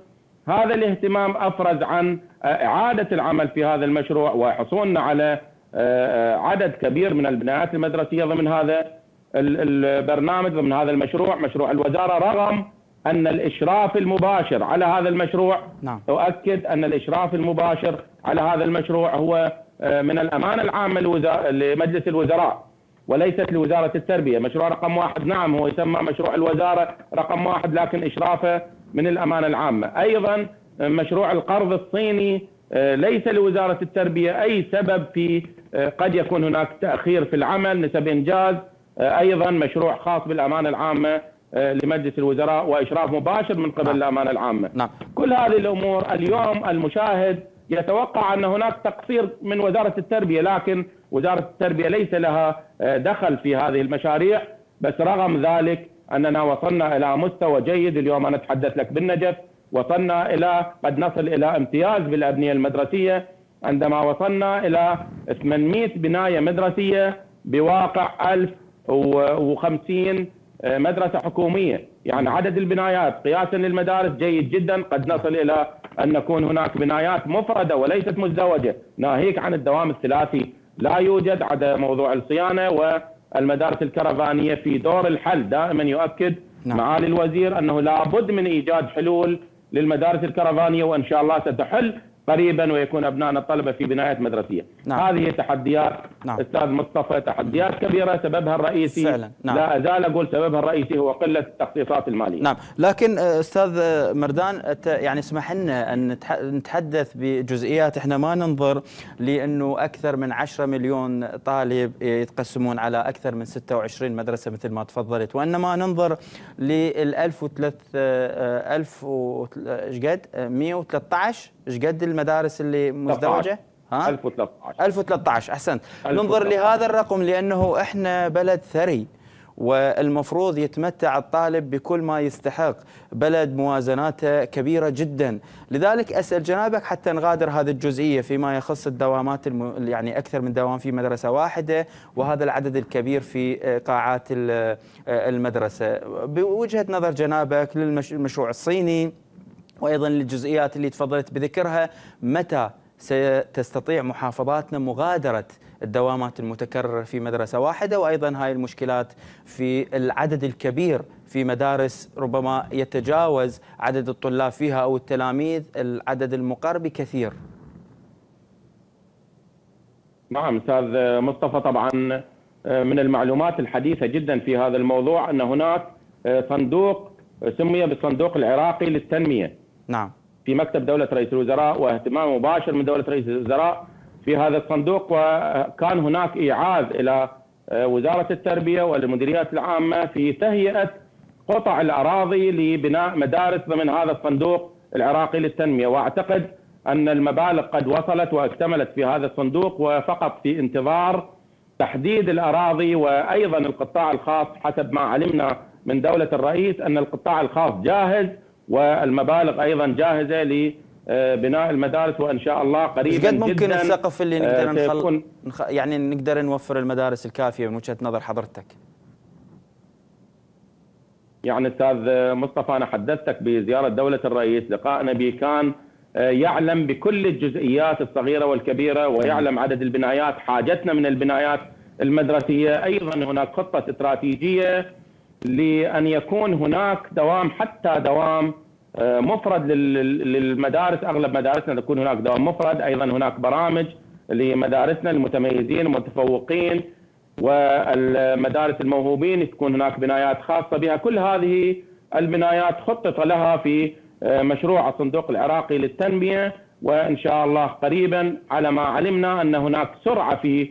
هذا الاهتمام أفرز عن آه، إعادة العمل في هذا المشروع وحصولنا على آه، عدد كبير من البنايات المدرسية ضمن هذا البرنامج ضمن هذا المشروع مشروع الوزارة رغم أن الإشراف المباشر على هذا المشروع نعم. أؤكد أن الإشراف المباشر على هذا المشروع هو آه، من الأمانة العامة لمجلس الوزراء وليست لوزارة التربية مشروع رقم واحد نعم هو يسمى مشروع الوزارة رقم واحد لكن إشرافه من الأمانة العامة أيضا آه، مشروع القرض الصيني آه، ليس لوزارة التربية أي سبب في قد يكون هناك تأخير في العمل نسب إنجاز آه، أيضا مشروع خاص بالأمانة العامة آه، لمجلس الوزراء وإشراف مباشر من قبل نعم. الأمانة العامة. نعم. كل هذه الأمور اليوم المشاهد يتوقع أن هناك تقصير من وزارة التربية لكن وزارة التربية ليس لها آه، دخل في هذه المشاريع بس رغم ذلك أننا وصلنا إلى مستوى جيد. اليوم أنا أتحدث لك بالنجف. وصلنا إلى قد نصل إلى امتياز بالأبنية المدرسية. عندما وصلنا إلى 800 بناية مدرسية بواقع 1000 و50 آه، مدرسة حكومية. يعني عدد البنايات قياسا للمدارس جيد جدا. قد نصل إلى أن نكون هناك بنايات مفردة وليست مزدوجة. ناهيك عن الدوام الثلاثي. لا يوجد عدا موضوع الصيانة والمدارس الكرفانية في دور الحل. دائما يؤكد نعم. معالي الوزير أنه لابد من إيجاد حلول للمدارس الكرفانية وإن شاء الله ستحل قريبا ويكون ابنائنا الطلبة في بنايات مدرسية. نعم. هذه تحديات نعم. أستاذ مصطفى تحديات كبيرة سببها الرئيسي فعلا. نعم. لا أزال أقول سببها الرئيسي هو قلة التخصيصات المالية. نعم، لكن أستاذ مردان يعني اسمح لنا أن نتحدث بجزئيات إحنا ما ننظر لأنه أكثر من 10 مليون طالب يتقسمون على أكثر من 26 مدرسة مثل ما تفضلت وإنما ننظر لل 1003 1000 إيش قد 113 إيش قد المدارس اللي مزدوجة؟ ها؟ 1013 1013 أحسنت. ننظر لهذا الرقم لأنه إحنا بلد ثري والمفروض يتمتع الطالب بكل ما يستحق. بلد موازناته كبيرة جدا. لذلك أسأل جنابك حتى نغادر هذه الجزئية فيما يخص الدوامات الم... يعني أكثر من دوام في مدرسة واحدة وهذا العدد الكبير في قاعات المدرسة. بوجهة نظر جنابك للمشروع الصيني وأيضا للجزئيات اللي تفضلت بذكرها متى ستستطيع محافظاتنا مغادرة الدوامات المتكررة في مدرسة واحدة؟ وأيضا هاي المشكلات في العدد الكبير في مدارس ربما يتجاوز عدد الطلاب فيها أو التلاميذ العدد المقر بكثير نعم أستاذ مصطفى طبعا من المعلومات الحديثة جدا في هذا الموضوع أن هناك صندوق سمي بالصندوق العراقي للتنمية. نعم. في مكتب دولة رئيس الوزراء واهتمام مباشر من دولة رئيس الوزراء في هذا الصندوق وكان هناك إيعاز إلى وزارة التربية والمديريات العامة في تهيئة قطع الأراضي لبناء مدارس ضمن هذا الصندوق العراقي للتنمية. وأعتقد أن المبالغ قد وصلت واكتملت في هذا الصندوق وفقط في انتظار تحديد الأراضي وأيضا القطاع الخاص حسب ما علمنا من دولة الرئيس أن القطاع الخاص جاهز والمبالغ أيضا جاهزة لبناء المدارس وإن شاء الله قريبا قد ممكن جدا السقف اللي نقدر نخل... نخ... يعني نقدر نوفر المدارس الكافية من وجهة نظر حضرتك؟ يعني أستاذ مصطفى أنا حدثتك بزيارة دولة الرئيس لقائنا به كان يعلم بكل الجزئيات الصغيرة والكبيرة ويعلم عدد البنايات حاجتنا من البنايات المدرسية أيضا هناك خطة استراتيجية لأن يكون هناك دوام حتى دوام مفرد للمدارس أغلب مدارسنا تكون هناك دوام مفرد أيضا هناك برامج لمدارسنا المتميزين المتفوقين والمدارس الموهوبين تكون هناك بنايات خاصة بها. كل هذه البنايات خطط لها في مشروع الصندوق العراقي للتنمية وإن شاء الله قريبا على ما علمنا أن هناك سرعة في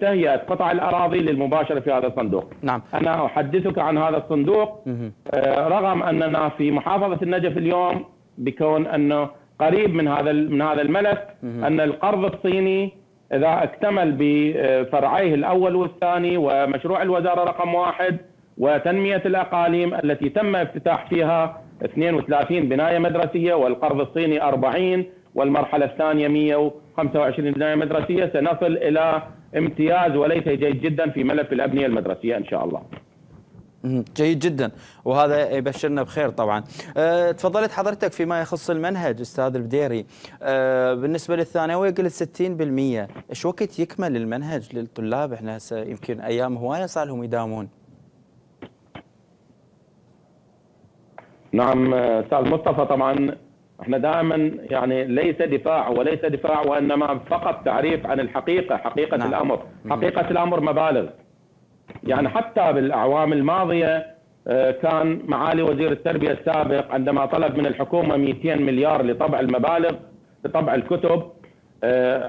تهيئه قطع الأراضي للمباشرة في هذا الصندوق. نعم. أنا أحدثك عن هذا الصندوق رغم أننا في محافظة النجف اليوم بكون أنه قريب من هذا من هذا الملف أن القرض الصيني إذا اكتمل بفرعيه الأول والثاني ومشروع الوزارة رقم واحد وتنمية الأقاليم التي تم افتتاح فيها 32 بناية مدرسية والقرض الصيني 40 والمرحلة الثانية 125 بناية مدرسية سنصل إلى امتياز وليس جيد جدا في ملف الأبنية المدرسية إن شاء الله. جيد جدا. وهذا يبشرنا بخير طبعا. أه تفضلت حضرتك فيما يخص المنهج أستاذ البديري. أه بالنسبة للثانوية قلت 60% إيش وقت يكمل المنهج للطلاب؟ إحنا هسه يمكن أيام هواية صار لهم يداومون. نعم أستاذ مصطفى طبعا إحنا دائما يعني ليس دفاع وليس دفاع وإنما فقط تعريف عن الحقيقة حقيقة نعم. الأمر. حقيقة الأمر مبالغ. يعني حتى بالأعوام الماضية كان معالي وزير التربية السابق عندما طلب من الحكومة 200 مليار لطبع المبالغ لطبع الكتب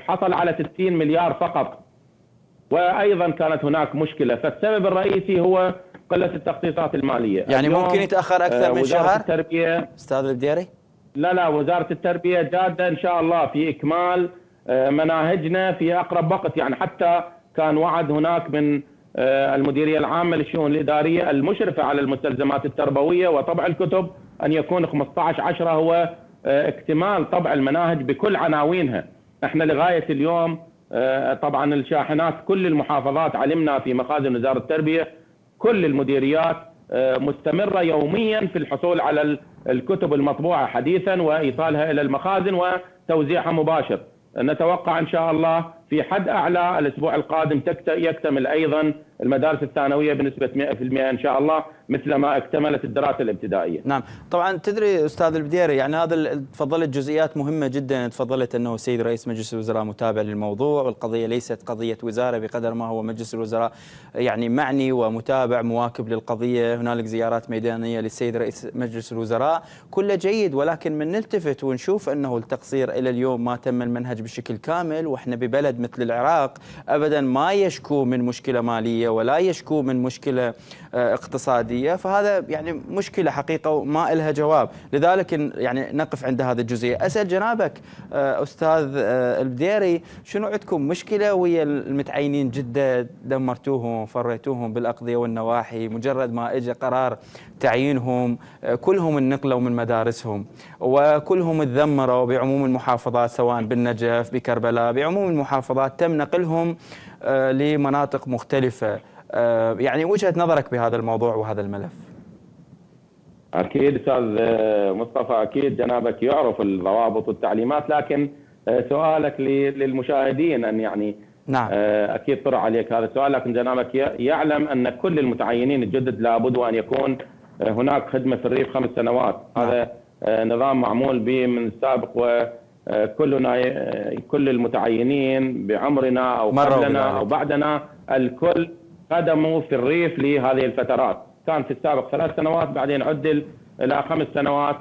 حصل على 60 مليار فقط. وأيضا كانت هناك مشكلة. فالسبب الرئيسي هو قلة التخصيصات المالية. يعني ممكن يتأخر أكثر من شهر؟ التربية أستاذ البديري لا لا وزارة التربية جادة إن شاء الله في إكمال مناهجنا في أقرب وقت. يعني حتى كان وعد هناك من المديرية العامة للشؤون الإدارية المشرفة على المستلزمات التربوية وطبع الكتب أن يكون 15 10 هو اكتمال طبع المناهج بكل عناوينها. إحنا لغاية اليوم طبعا الشاحنات كل المحافظات علمنا في مخازن وزارة التربية كل المديريات مستمرة يوميا في الحصول على الكتب المطبوعة حديثا وإيصالها إلى المخازن وتوزيعها مباشر. نتوقع إن شاء الله في حد أعلى الأسبوع القادم يكتمل أيضا المدارس الثانوية بنسبة 100% إن شاء الله مثل ما اكتملت الدراسة الابتدائية. نعم، طبعا تدري أستاذ البديري يعني هذا تفضلت جزئيات مهمة جدا. تفضلت أنه السيد رئيس مجلس الوزراء متابع للموضوع والقضية ليست قضية وزارة بقدر ما هو مجلس الوزراء يعني معني ومتابع مواكب للقضية، هنالك زيارات ميدانية للسيد رئيس مجلس الوزراء، كله جيد ولكن من نلتفت ونشوف أنه التقصير إلى اليوم ما تم المنهج بشكل كامل وإحنا ببلد بلد مثل العراق ابدا ما يشكو من مشكلة مالية ولا يشكو من مشكلة اقتصادية فهذا يعني مشكلة حقيقة وما لها جواب. لذلك يعني نقف عند هذه الجزئية. أسأل جنابك آه، أستاذ آه، البديري شنو عندكم مشكلة ويا المتعينين جدة؟ دمرتوهم فريتوهم بالأقضية والنواحي مجرد ما اجى قرار تعيينهم كلهم انقلوا من مدارسهم وكلهم تذمروا بعموم المحافظات سواء بالنجف بكربلاء بعموم المحافظات تم نقلهم لمناطق مختلفة. آه، يعني وجهة نظرك بهذا الموضوع وهذا الملف أكيد أستاذ آه، مصطفى أكيد جنابك يعرف الضوابط والتعليمات لكن آه، سؤالك للمشاهدين أن يعني نعم. أكيد طرح عليك هذا السؤال لكن جنابك يعلم أن كل المتعينين الجدد لابد وان يكون هناك خدمة في الريف خمس سنوات نعم. هذا نظام معمول به من السابق وكلنا كل المتعينين بعمرنا أو قبلنا أو بعدنا الكل خدموا في الريف لهذه الفترات. كان في السابق ثلاث سنوات بعدين عدل إلى خمس سنوات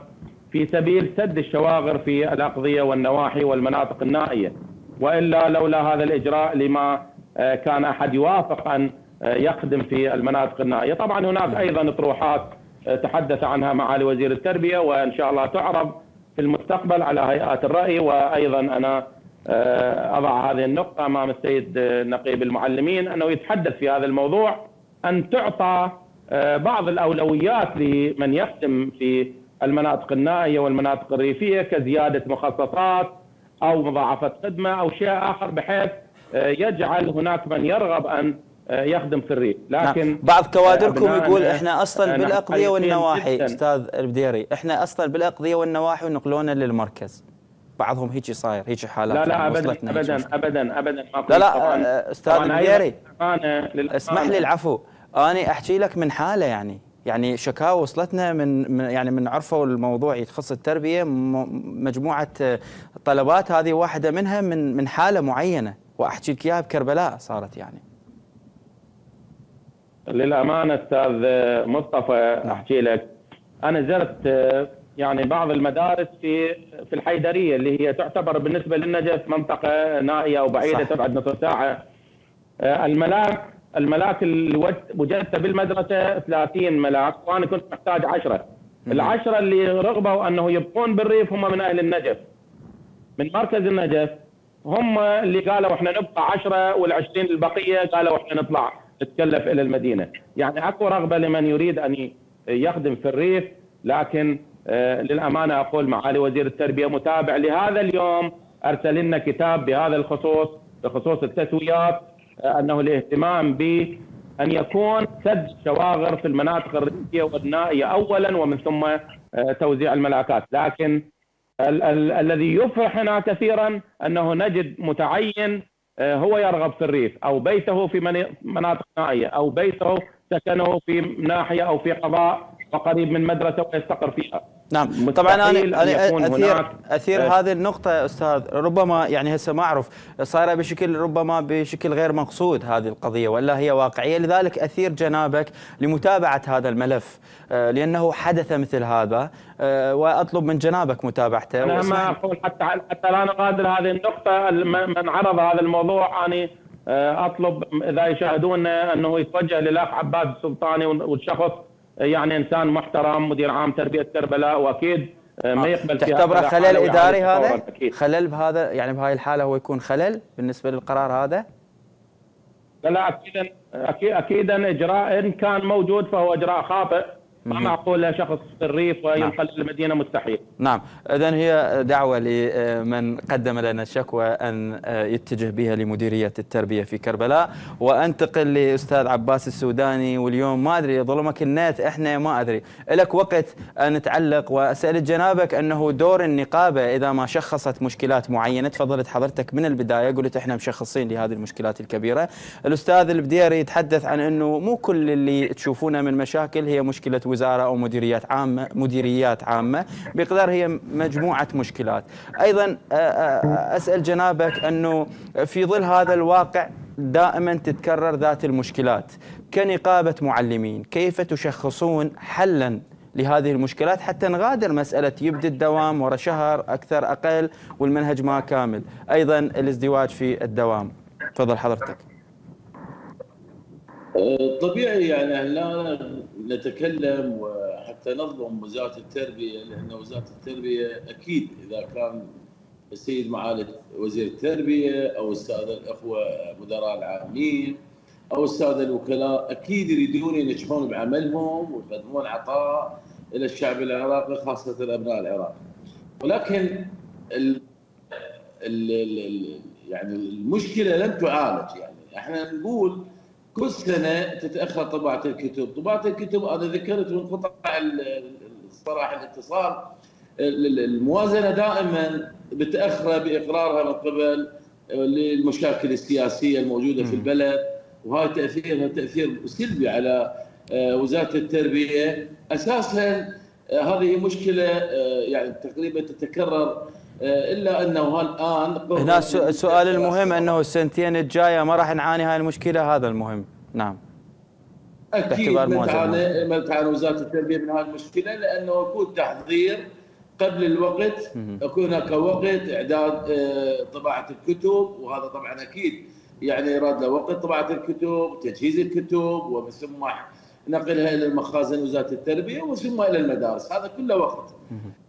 في سبيل سد الشواغر في الأقضية والنواحي والمناطق النائية. وإلا لولا هذا الإجراء لما آه، كان أحد يوافق أن آه، يخدم في المناطق النائية. طبعا هناك أيضا اطروحات آه، تحدث عنها معالي وزير التربية وإن شاء الله تعرض في المستقبل على هيئات الرأي. وأيضا أنا أضع هذه النقطة أمام السيد نقيب المعلمين أنه يتحدث في هذا الموضوع أن تعطى آه، بعض الأولويات لمن يخدم في المناطق النائية والمناطق الريفية كزيادة مخصصات أو مضاعفة خدمة أو شيء آخر بحيث آه، يجعل هناك من يرغب أن يخدم في الريف. نعم. لكن بعض كوادركم يقول إحنا أصلا بالأقضية والنواحي أستاذ البديري إحنا أصلا بالأقضية والنواحي ونقلونا للمركز. بعضهم هيك صاير هيك حالات لا لا يعني ابدا ابدا ابدا ابدا لا لا أستاذ البيري اسمح لي العفو. أنا أحكي لك من حالة يعني. يعني شكاوى وصلتنا من يعني من عرفوا الموضوع يخص التربية مجموعة طلبات هذه واحدة منها من من حالة معينة. وأحكي لك إياها بكربلاء صارت يعني. للأمانة أستاذ مصطفى نعم. أحكي لك. أنا زرت يعني بعض المدارس في في الحيدرية اللي هي تعتبر بالنسبة للنجف منطقة نائية وبعيده تبعد نصف ساعة. آه، الملاك الملاك اللي وجدت بالمدرسة 30 ملاك وأنا كنت محتاج 10 العشرة اللي رغبوا أنه يبقون بالريف هم من أهل النجف. من مركز النجف هم اللي قالوا إحنا نبقى 10 وال20 البقية قالوا إحنا نطلع نتكلف إلى المدينة، يعني أكو رغبة لمن يريد أن يخدم في الريف لكن للأمانة أقول معالي وزير التربية متابع لهذا اليوم أرسل لنا كتاب بهذا الخصوص بخصوص التسويات آه، أنه الاهتمام ب أن يكون سد شواغر في المناطق الريفيه والنائية اولا ومن ثم آه، توزيع الملاكات، لكن ال- ال- الذي يفرحنا كثيرا أنه نجد متعين هو يرغب في الريف أو بيته في مناطق نائية أو بيته سكنه في ناحية أو في قضاء وقريب من مدرسة ويستقر فيها. نعم. طبعا أنا أنا اثير أثير آه. هذه النقطة أستاذ. ربما يعني هسه ما أعرف صايرة بشكل ربما بشكل غير مقصود هذه القضية ولا هي واقعية؟ لذلك أثير جنابك لمتابعة هذا الملف آه، لأنه حدث مثل هذا آه، وأطلب من جنابك متابعته. أنا ما أقول حتى حتى لا نغادر هذه النقطة. من عرض هذا الموضوع أني أطلب إذا يشاهدون أنه يتوجه للأخ عباس السلطاني والشخص يعني إنسان محترم مدير عام تربية كربلاء وأكيد آه، ما يقبل فيها تعتبره خلل إداري هذا؟ خلل بهذا يعني بهاي الحالة هو يكون خلل بالنسبة للقرار هذا؟ لا اكيدا اكيدا إجراء إن كان موجود فهو إجراء خاطئ ما معقول شخص في الريف وينقل نعم. المدينة مستحيل. نعم، اذا هي دعوة لمن قدم لنا شكوى أن يتجه بها لمديرية التربية في كربلاء. وأنتقل لأستاذ عباس السوداني. واليوم ما أدري ظلمك النت إحنا ما أدري، لك وقت أن تعلق واسال جنابك أنه دور النقابة إذا ما شخصت مشكلات معينة. تفضلت حضرتك من البداية قلت إحنا مشخصين لهذه المشكلات الكبيرة، الأستاذ البديري يتحدث عن أنه مو كل اللي تشوفونه من مشاكل هي مشكلة وزارة أو مديريات عامة مديريات عامة. بقدر هي مجموعة مشكلات. أيضا أسأل جنابك أنه في ظل هذا الواقع دائما تتكرر ذات المشكلات. كنقابة معلمين كيف تشخصون حلا لهذه المشكلات حتى نغادر مسألة يبدي الدوام ورا شهر أكثر أقل والمنهج ما كامل؟ أيضا الازدواج في الدوام. تفضل حضرتك. طبيعي يعني لا نتكلم وحتى نظلم وزارة التربية لأن وزارة التربية أكيد إذا كان السيد معالي وزير التربية أو الساده الأخوة مدراء العامين أو الساده الوكلاء أكيد يريدون ينجحون بعملهم ويقدمون عطاء إلى الشعب العراقي خاصة ابناء العراق. ولكن ال ال ال يعني المشكلة لم تعالج يعني إحنا نقول كل سنة تتأخر طباعة الكتب، طباعة الكتب أنا ذكرت وانقطع الصراحه الاتصال الموازنة دائما بتأخر بإقرارها من قبل للمشاكل السياسية الموجودة في البلد. وهذا تاثيرها تأثير سلبي على آه، وزارة التربية. أساسا آه، هذه مشكلة آه، يعني تقريبا تتكرر إلا أنه الان هنا السؤال المهم إنه السنتين الجاية ما راح نعاني هاي المشكلة هذا المهم. نعم. أكيد ما تعاني ما تعاني وزارة التربية من هذه المشكلة لأنه يكون تحضير قبل الوقت يكون هناك وقت إعداد طباعة الكتب وهذا طبعا أكيد يعني يراد له وقت طباعة الكتب تجهيز الكتب ومن ثم نقلها إلى المخازن وزارة التربية وثم إلى المدارس. هذا كله وقت.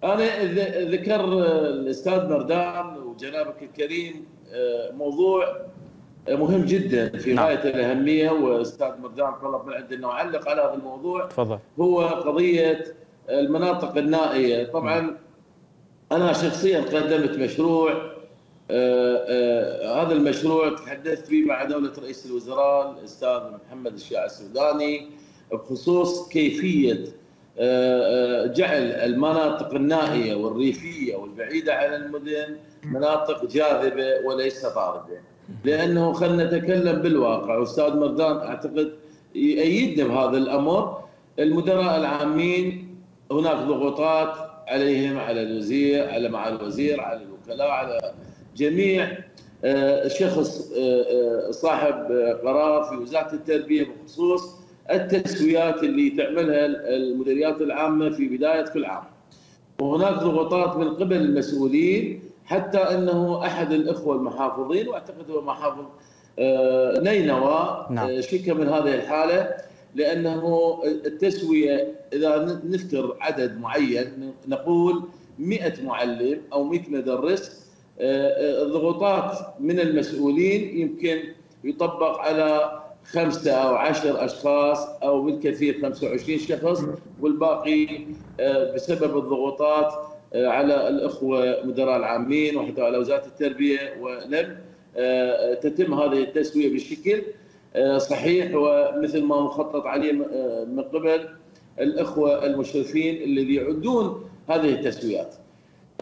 أنا ذكر الأستاذ مردان وجنابك الكريم آه، موضوع مهم جدا في نعم. غاية الأهمية وأستاذ مردان طلب من عندنا انه اعلق على هذا الموضوع. تفضل. هو قضية المناطق النائية. طبعا أنا شخصيا قدمت مشروع آه، آه، هذا المشروع تحدثت فيه مع دولة رئيس الوزراء الأستاذ محمد الشيع السوداني بخصوص كيفية آه، جعل المناطق النائية والريفية والبعيدة عن المدن مناطق جاذبة وليس طاردة لأنه خلينا نتكلم بالواقع. أستاذ مردان أعتقد يأيدنا بهذا الأمر. المدراء العامين هناك ضغوطات عليهم على الوزير على مع الوزير على الوكلاء على جميع آه، شخص آه، آه، صاحب قرار في وزارة التربية بخصوص التسويات اللي تعملها المديريات العامة في بداية كل عام. وهناك ضغوطات من قبل المسؤولين حتى إنه أحد الإخوة المحافظين وأعتقد هو محافظ نينوى نعم. شكى من هذه الحالة لأنه التسوية إذا نذكر عدد معين نقول 100 معلم أو 100 مدرس الضغوطات من المسؤولين يمكن يطبق على خمسة أو عشر أشخاص أو بالكثير 25 شخص والباقي آه، بسبب الضغوطات آه، على الأخوة مدراء العامين وحتى على وزارة التربية ولم آه، تتم هذه التسوية بشكل صحيح ومثل ما مخطط عليه من قبل الأخوة المشرفين الذي يعدون هذه التسويات.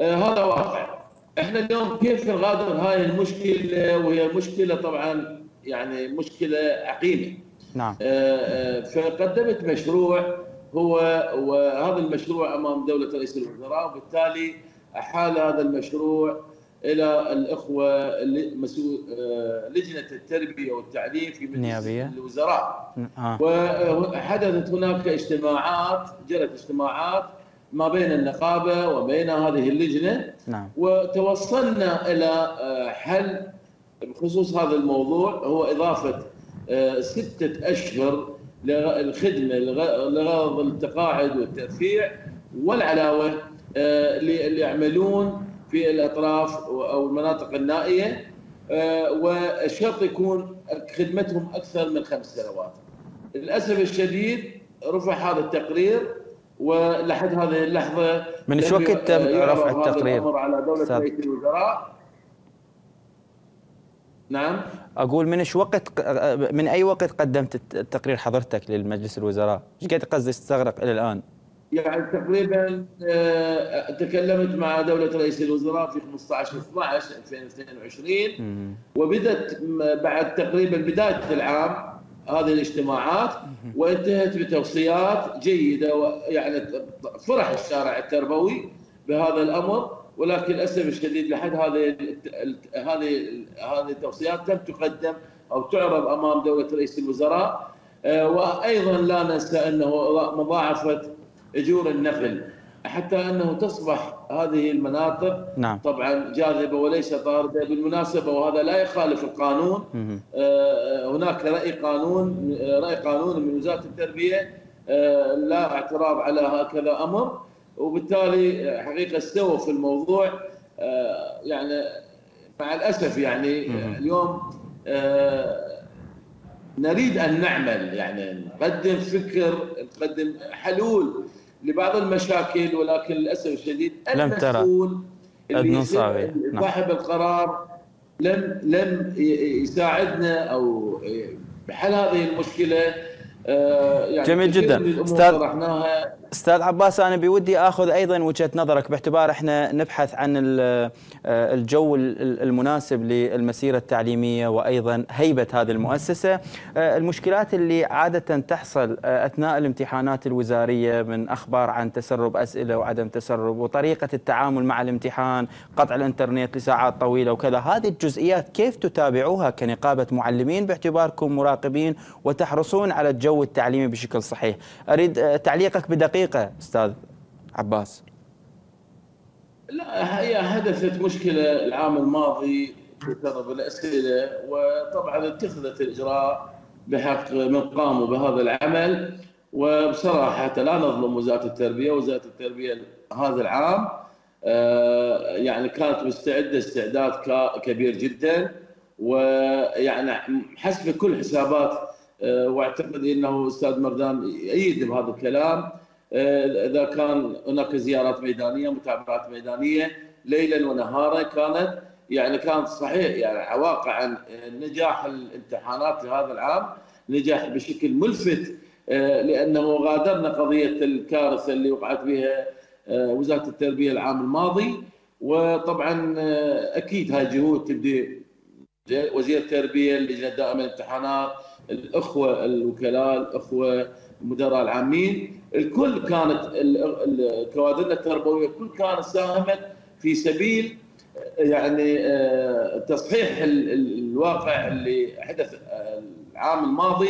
هذا واقع. إحنا اليوم كيف نغادر هاي المشكلة؟ وهي مشكلة طبعا يعني مشكلة عقيمة. نعم. آه، آه، فقدمت مشروع هو وهذا المشروع أمام دولة رئيس الوزراء وبالتالي أحال هذا المشروع إلى الأخوة مسؤول آه، لجنة التربية والتعليم في مجلس الوزراء. آه. وحدثت هناك اجتماعات جرت اجتماعات ما بين النقابة وبين هذه اللجنة. نعم. وتوصلنا إلى حل بخصوص هذا الموضوع هو إضافة آه، ستة أشهر للخدمه لغرض التقاعد والترفيع والعلاوة آه، اللي يعملون في الأطراف أو المناطق النائية والشرط يكون خدمتهم أكثر من خمس سنوات. للأسف الشديد رفع هذا التقرير ولحد هذه اللحظة من إيش وقت تم رفع التقرير؟ على دولة رئيس الوزراء نعم. أقول من إيش وقت من أي وقت قدمت التقرير حضرتك للمجلس الوزراء؟ إيش قد قصدي استغرق إلى الآن؟ يعني تقريبا آه، تكلمت مع دولة رئيس الوزراء في 15 12 2022 وبدت بعد تقريبا بداية العام هذه الاجتماعات وانتهت بتوصيات جيدة يعني فرح الشارع التربوي بهذا الأمر. ولكن للأسف الشديد لحد هذه هذه هذه التوصيات لم تقدم أو تعرض أمام دولة رئيس الوزراء. آه، وأيضا لا ننسى أنه مضاعفة أجور النقل حتى أنه تصبح هذه المناطق نعم. طبعا جاذبة وليس طاردة. بالمناسبة وهذا لا يخالف القانون. آه، هناك رأي قانون رأي قانون من وزارة التربية. آه، لا اعتراض على هكذا أمر. وبالتالي حقيقة استووا في الموضوع آه، يعني مع الأسف يعني. اليوم آه، نريد أن نعمل يعني نقدم فكر نقدم حلول لبعض المشاكل ولكن للأسف الشديد لم ترى. اللي. نعم. صاحب القرار لم لم يساعدنا أو بحل هذه المشكلة آه، يعني جميل جداً. طرحناها أستاذ عباس أنا بودي آخذ أيضا وجهة نظرك باعتبار إحنا نبحث عن آه، الجو ال- المناسب للمسيرة التعليمية وأيضا هيبة هذه المؤسسة. آه، المشكلات اللي عادة تحصل آه، أثناء الامتحانات الوزارية من أخبار عن تسرب أسئلة وعدم تسرب وطريقة التعامل مع الامتحان قطع الإنترنت لساعات طويلة وكذا هذه الجزئيات كيف تتابعوها كنقابة معلمين باعتباركم مراقبين وتحرصون على الجو التعليمي بشكل صحيح؟ أريد تعليقك بدقيقة أستاذ عباس؟ لا هي حدثت مشكلة العام الماضي بسبب الأسئلة وطبعا اتخذت الإجراء بحق من قاموا بهذا العمل. وبصراحة لا نظلم وزارة التربية، وزارة التربية هذا العام آه، يعني كانت مستعدة استعداد كبير جدا. ويعني حسب كل حسابات آه، واعتقد إنه أستاذ مردان يأيد بهذا الكلام. إذا كان هناك زيارات ميدانية متابعات ميدانية ليلا ونهارا كانت يعني كانت صحيح يعني واقعا نجاح الامتحانات لهذا العام نجح بشكل ملفت لأنه غادرنا قضية الكارثة اللي وقعت بها آه، وزارة التربية العام الماضي. وطبعا آه، أكيد هاي جهود تبدي وزير التربية اللجنه الدائمه للامتحانات الأخوة الوكلاء الأخوة المدراء العامين الكل كانت ال- ال- كوادرنا التربويه الكل كانت ساهمت في سبيل يعني آه، تصحيح ال- ال- الواقع اللي حدث آه، العام الماضي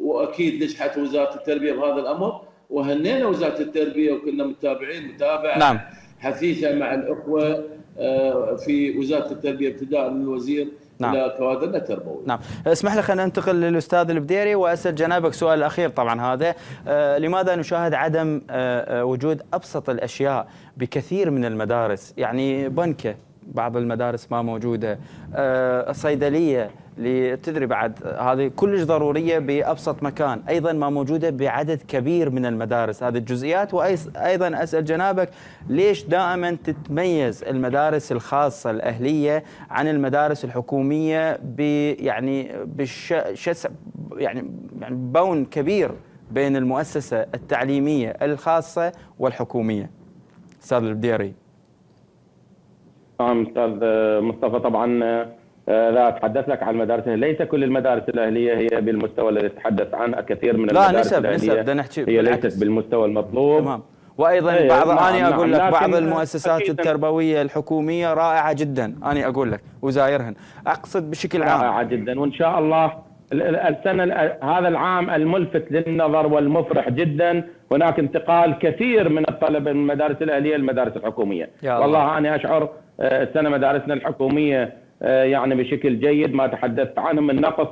وأكيد نجحت وزارة التربية بهذا الأمر وهنينا وزارة التربية وكنا متابعين متابعة نعم. حثيثة مع الأخوة آه، في وزارة التربية ابتداء من الوزير نعم. إلى كوادرنا التربويه. نعم اسمح لي خلينا ننتقل للأستاذ البديري وأسأل جنابك سؤال الأخير طبعا هذا آه لماذا نشاهد عدم آه آه، وجود أبسط الأشياء بكثير من المدارس يعني بنكة بعض المدارس ما موجودة. آه صيدليه اللي تدري بعد هذه كلش ضرورية بأبسط مكان أيضا ما موجودة بعدد كبير من المدارس. هذه الجزئيات وأيضا أسأل جنابك ليش دائما تتميز المدارس الخاصة الأهلية عن المدارس الحكومية ب يعني بشسع يعني يعني بون كبير بين المؤسسة التعليمية الخاصة والحكومية؟ أستاذ البديري نعم أستاذ مصطفى. طبعا آه، لا أتحدث لك عن المدارس ليس كل المدارس الأهلية هي بالمستوى الذي تتحدث عنه. كثير من لا المدارس نسب الأهلية نسب بدنا نحكي هي بالعكس. ليست بالمستوى المطلوب. تمام. وأيضا إيه، بعض نعم، أنا أقول نعم، لك بعض المؤسسات التربوية الحكومية رائعة جدا أنا أقول لك وزايرهن. أقصد بشكل عام. رائعة جدا. وإن شاء الله ال- ال- السنة ال- هذا العام الملفت للنظر والمفرح جدا. هناك انتقال كثير من الطلبة من المدارس الأهلية للمدارس الحكومية. والله أنا أشعر آه، السنة مدارسنا الحكومية آه، يعني بشكل جيد. ما تحدثت عنه من نقص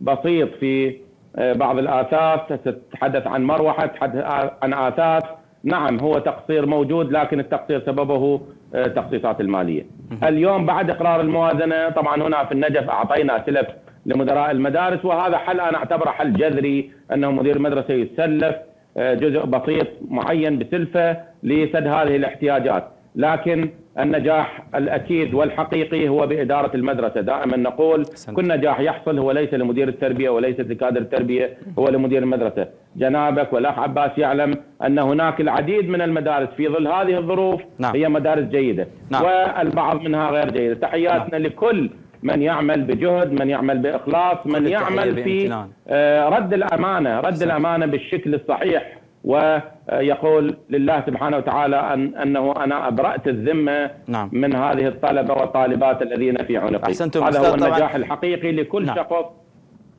بسيط في آه، بعض الاثاث تتحدث عن مروحة تتحدث عن اثاث نعم هو تقصير موجود لكن التقصير سببه آه، التخصيصات المالية. اليوم بعد إقرار الموازنة طبعا هنا في النجف أعطينا سلف لمدراء المدارس وهذا حل أنا أعتبره حل جذري أنه مدير المدرسة يسلف آه، جزء بسيط معين بسلفة لسد هذه الاحتياجات، لكن النجاح الأكيد والحقيقي هو بإدارة المدرسة، دائما نقول. كل نجاح يحصل هو ليس لمدير التربية وليس لكادر التربية هو لمدير المدرسة، جنابك والأخ عباس يعلم أن هناك العديد من المدارس في ظل هذه الظروف نعم. هي مدارس جيدة نعم. والبعض منها غير جيدة، تحياتنا لكل من يعمل بجهد، من يعمل بإخلاص، من يعمل في. آه، رد الأمانة، رد الأمانة بالشكل الصحيح ويقول لله سبحانه وتعالى أن أنه أنا أبرأت الذمة نعم. من هذه الطلبة والطالبات الذين في عنقي هذا هو. النجاح الحقيقي لكل نعم. شخص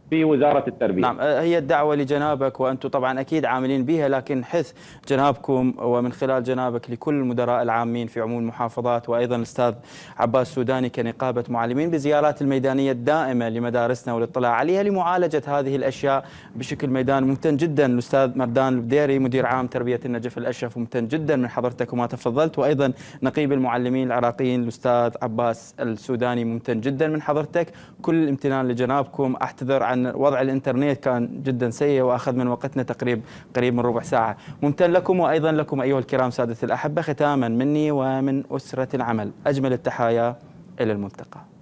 في وزاره التربية. نعم هي الدعوة لجنابك وأنتم طبعا أكيد عاملين بها لكن حث جنابكم ومن خلال جنابك لكل المدراء العامين في عموم المحافظات وأيضا الأستاذ عباس سوداني كنقابة معلمين بزيارات الميدانية الدائمة لمدارسنا والاطلاع عليها لمعالجة هذه الأشياء بشكل ميدان ممتن جدا. الأستاذ مردان البديري مدير عام تربية النجف الأشرف ممتن جدا من حضرتك وما تفضلت. وأيضا نقيب المعلمين العراقيين الأستاذ عباس السوداني ممتن جدا من حضرتك. كل الامتنان لجنابكم. اعتذر عن عن وضع الإنترنت كان جدا سيء وأخذ من وقتنا تقريب قريب من ربع ساعة. ممتن لكم وأيضا لكم أيها الكرام سادة الأحبة ختاما مني ومن أسرة العمل. أجمل التحايا إلى الملتقى.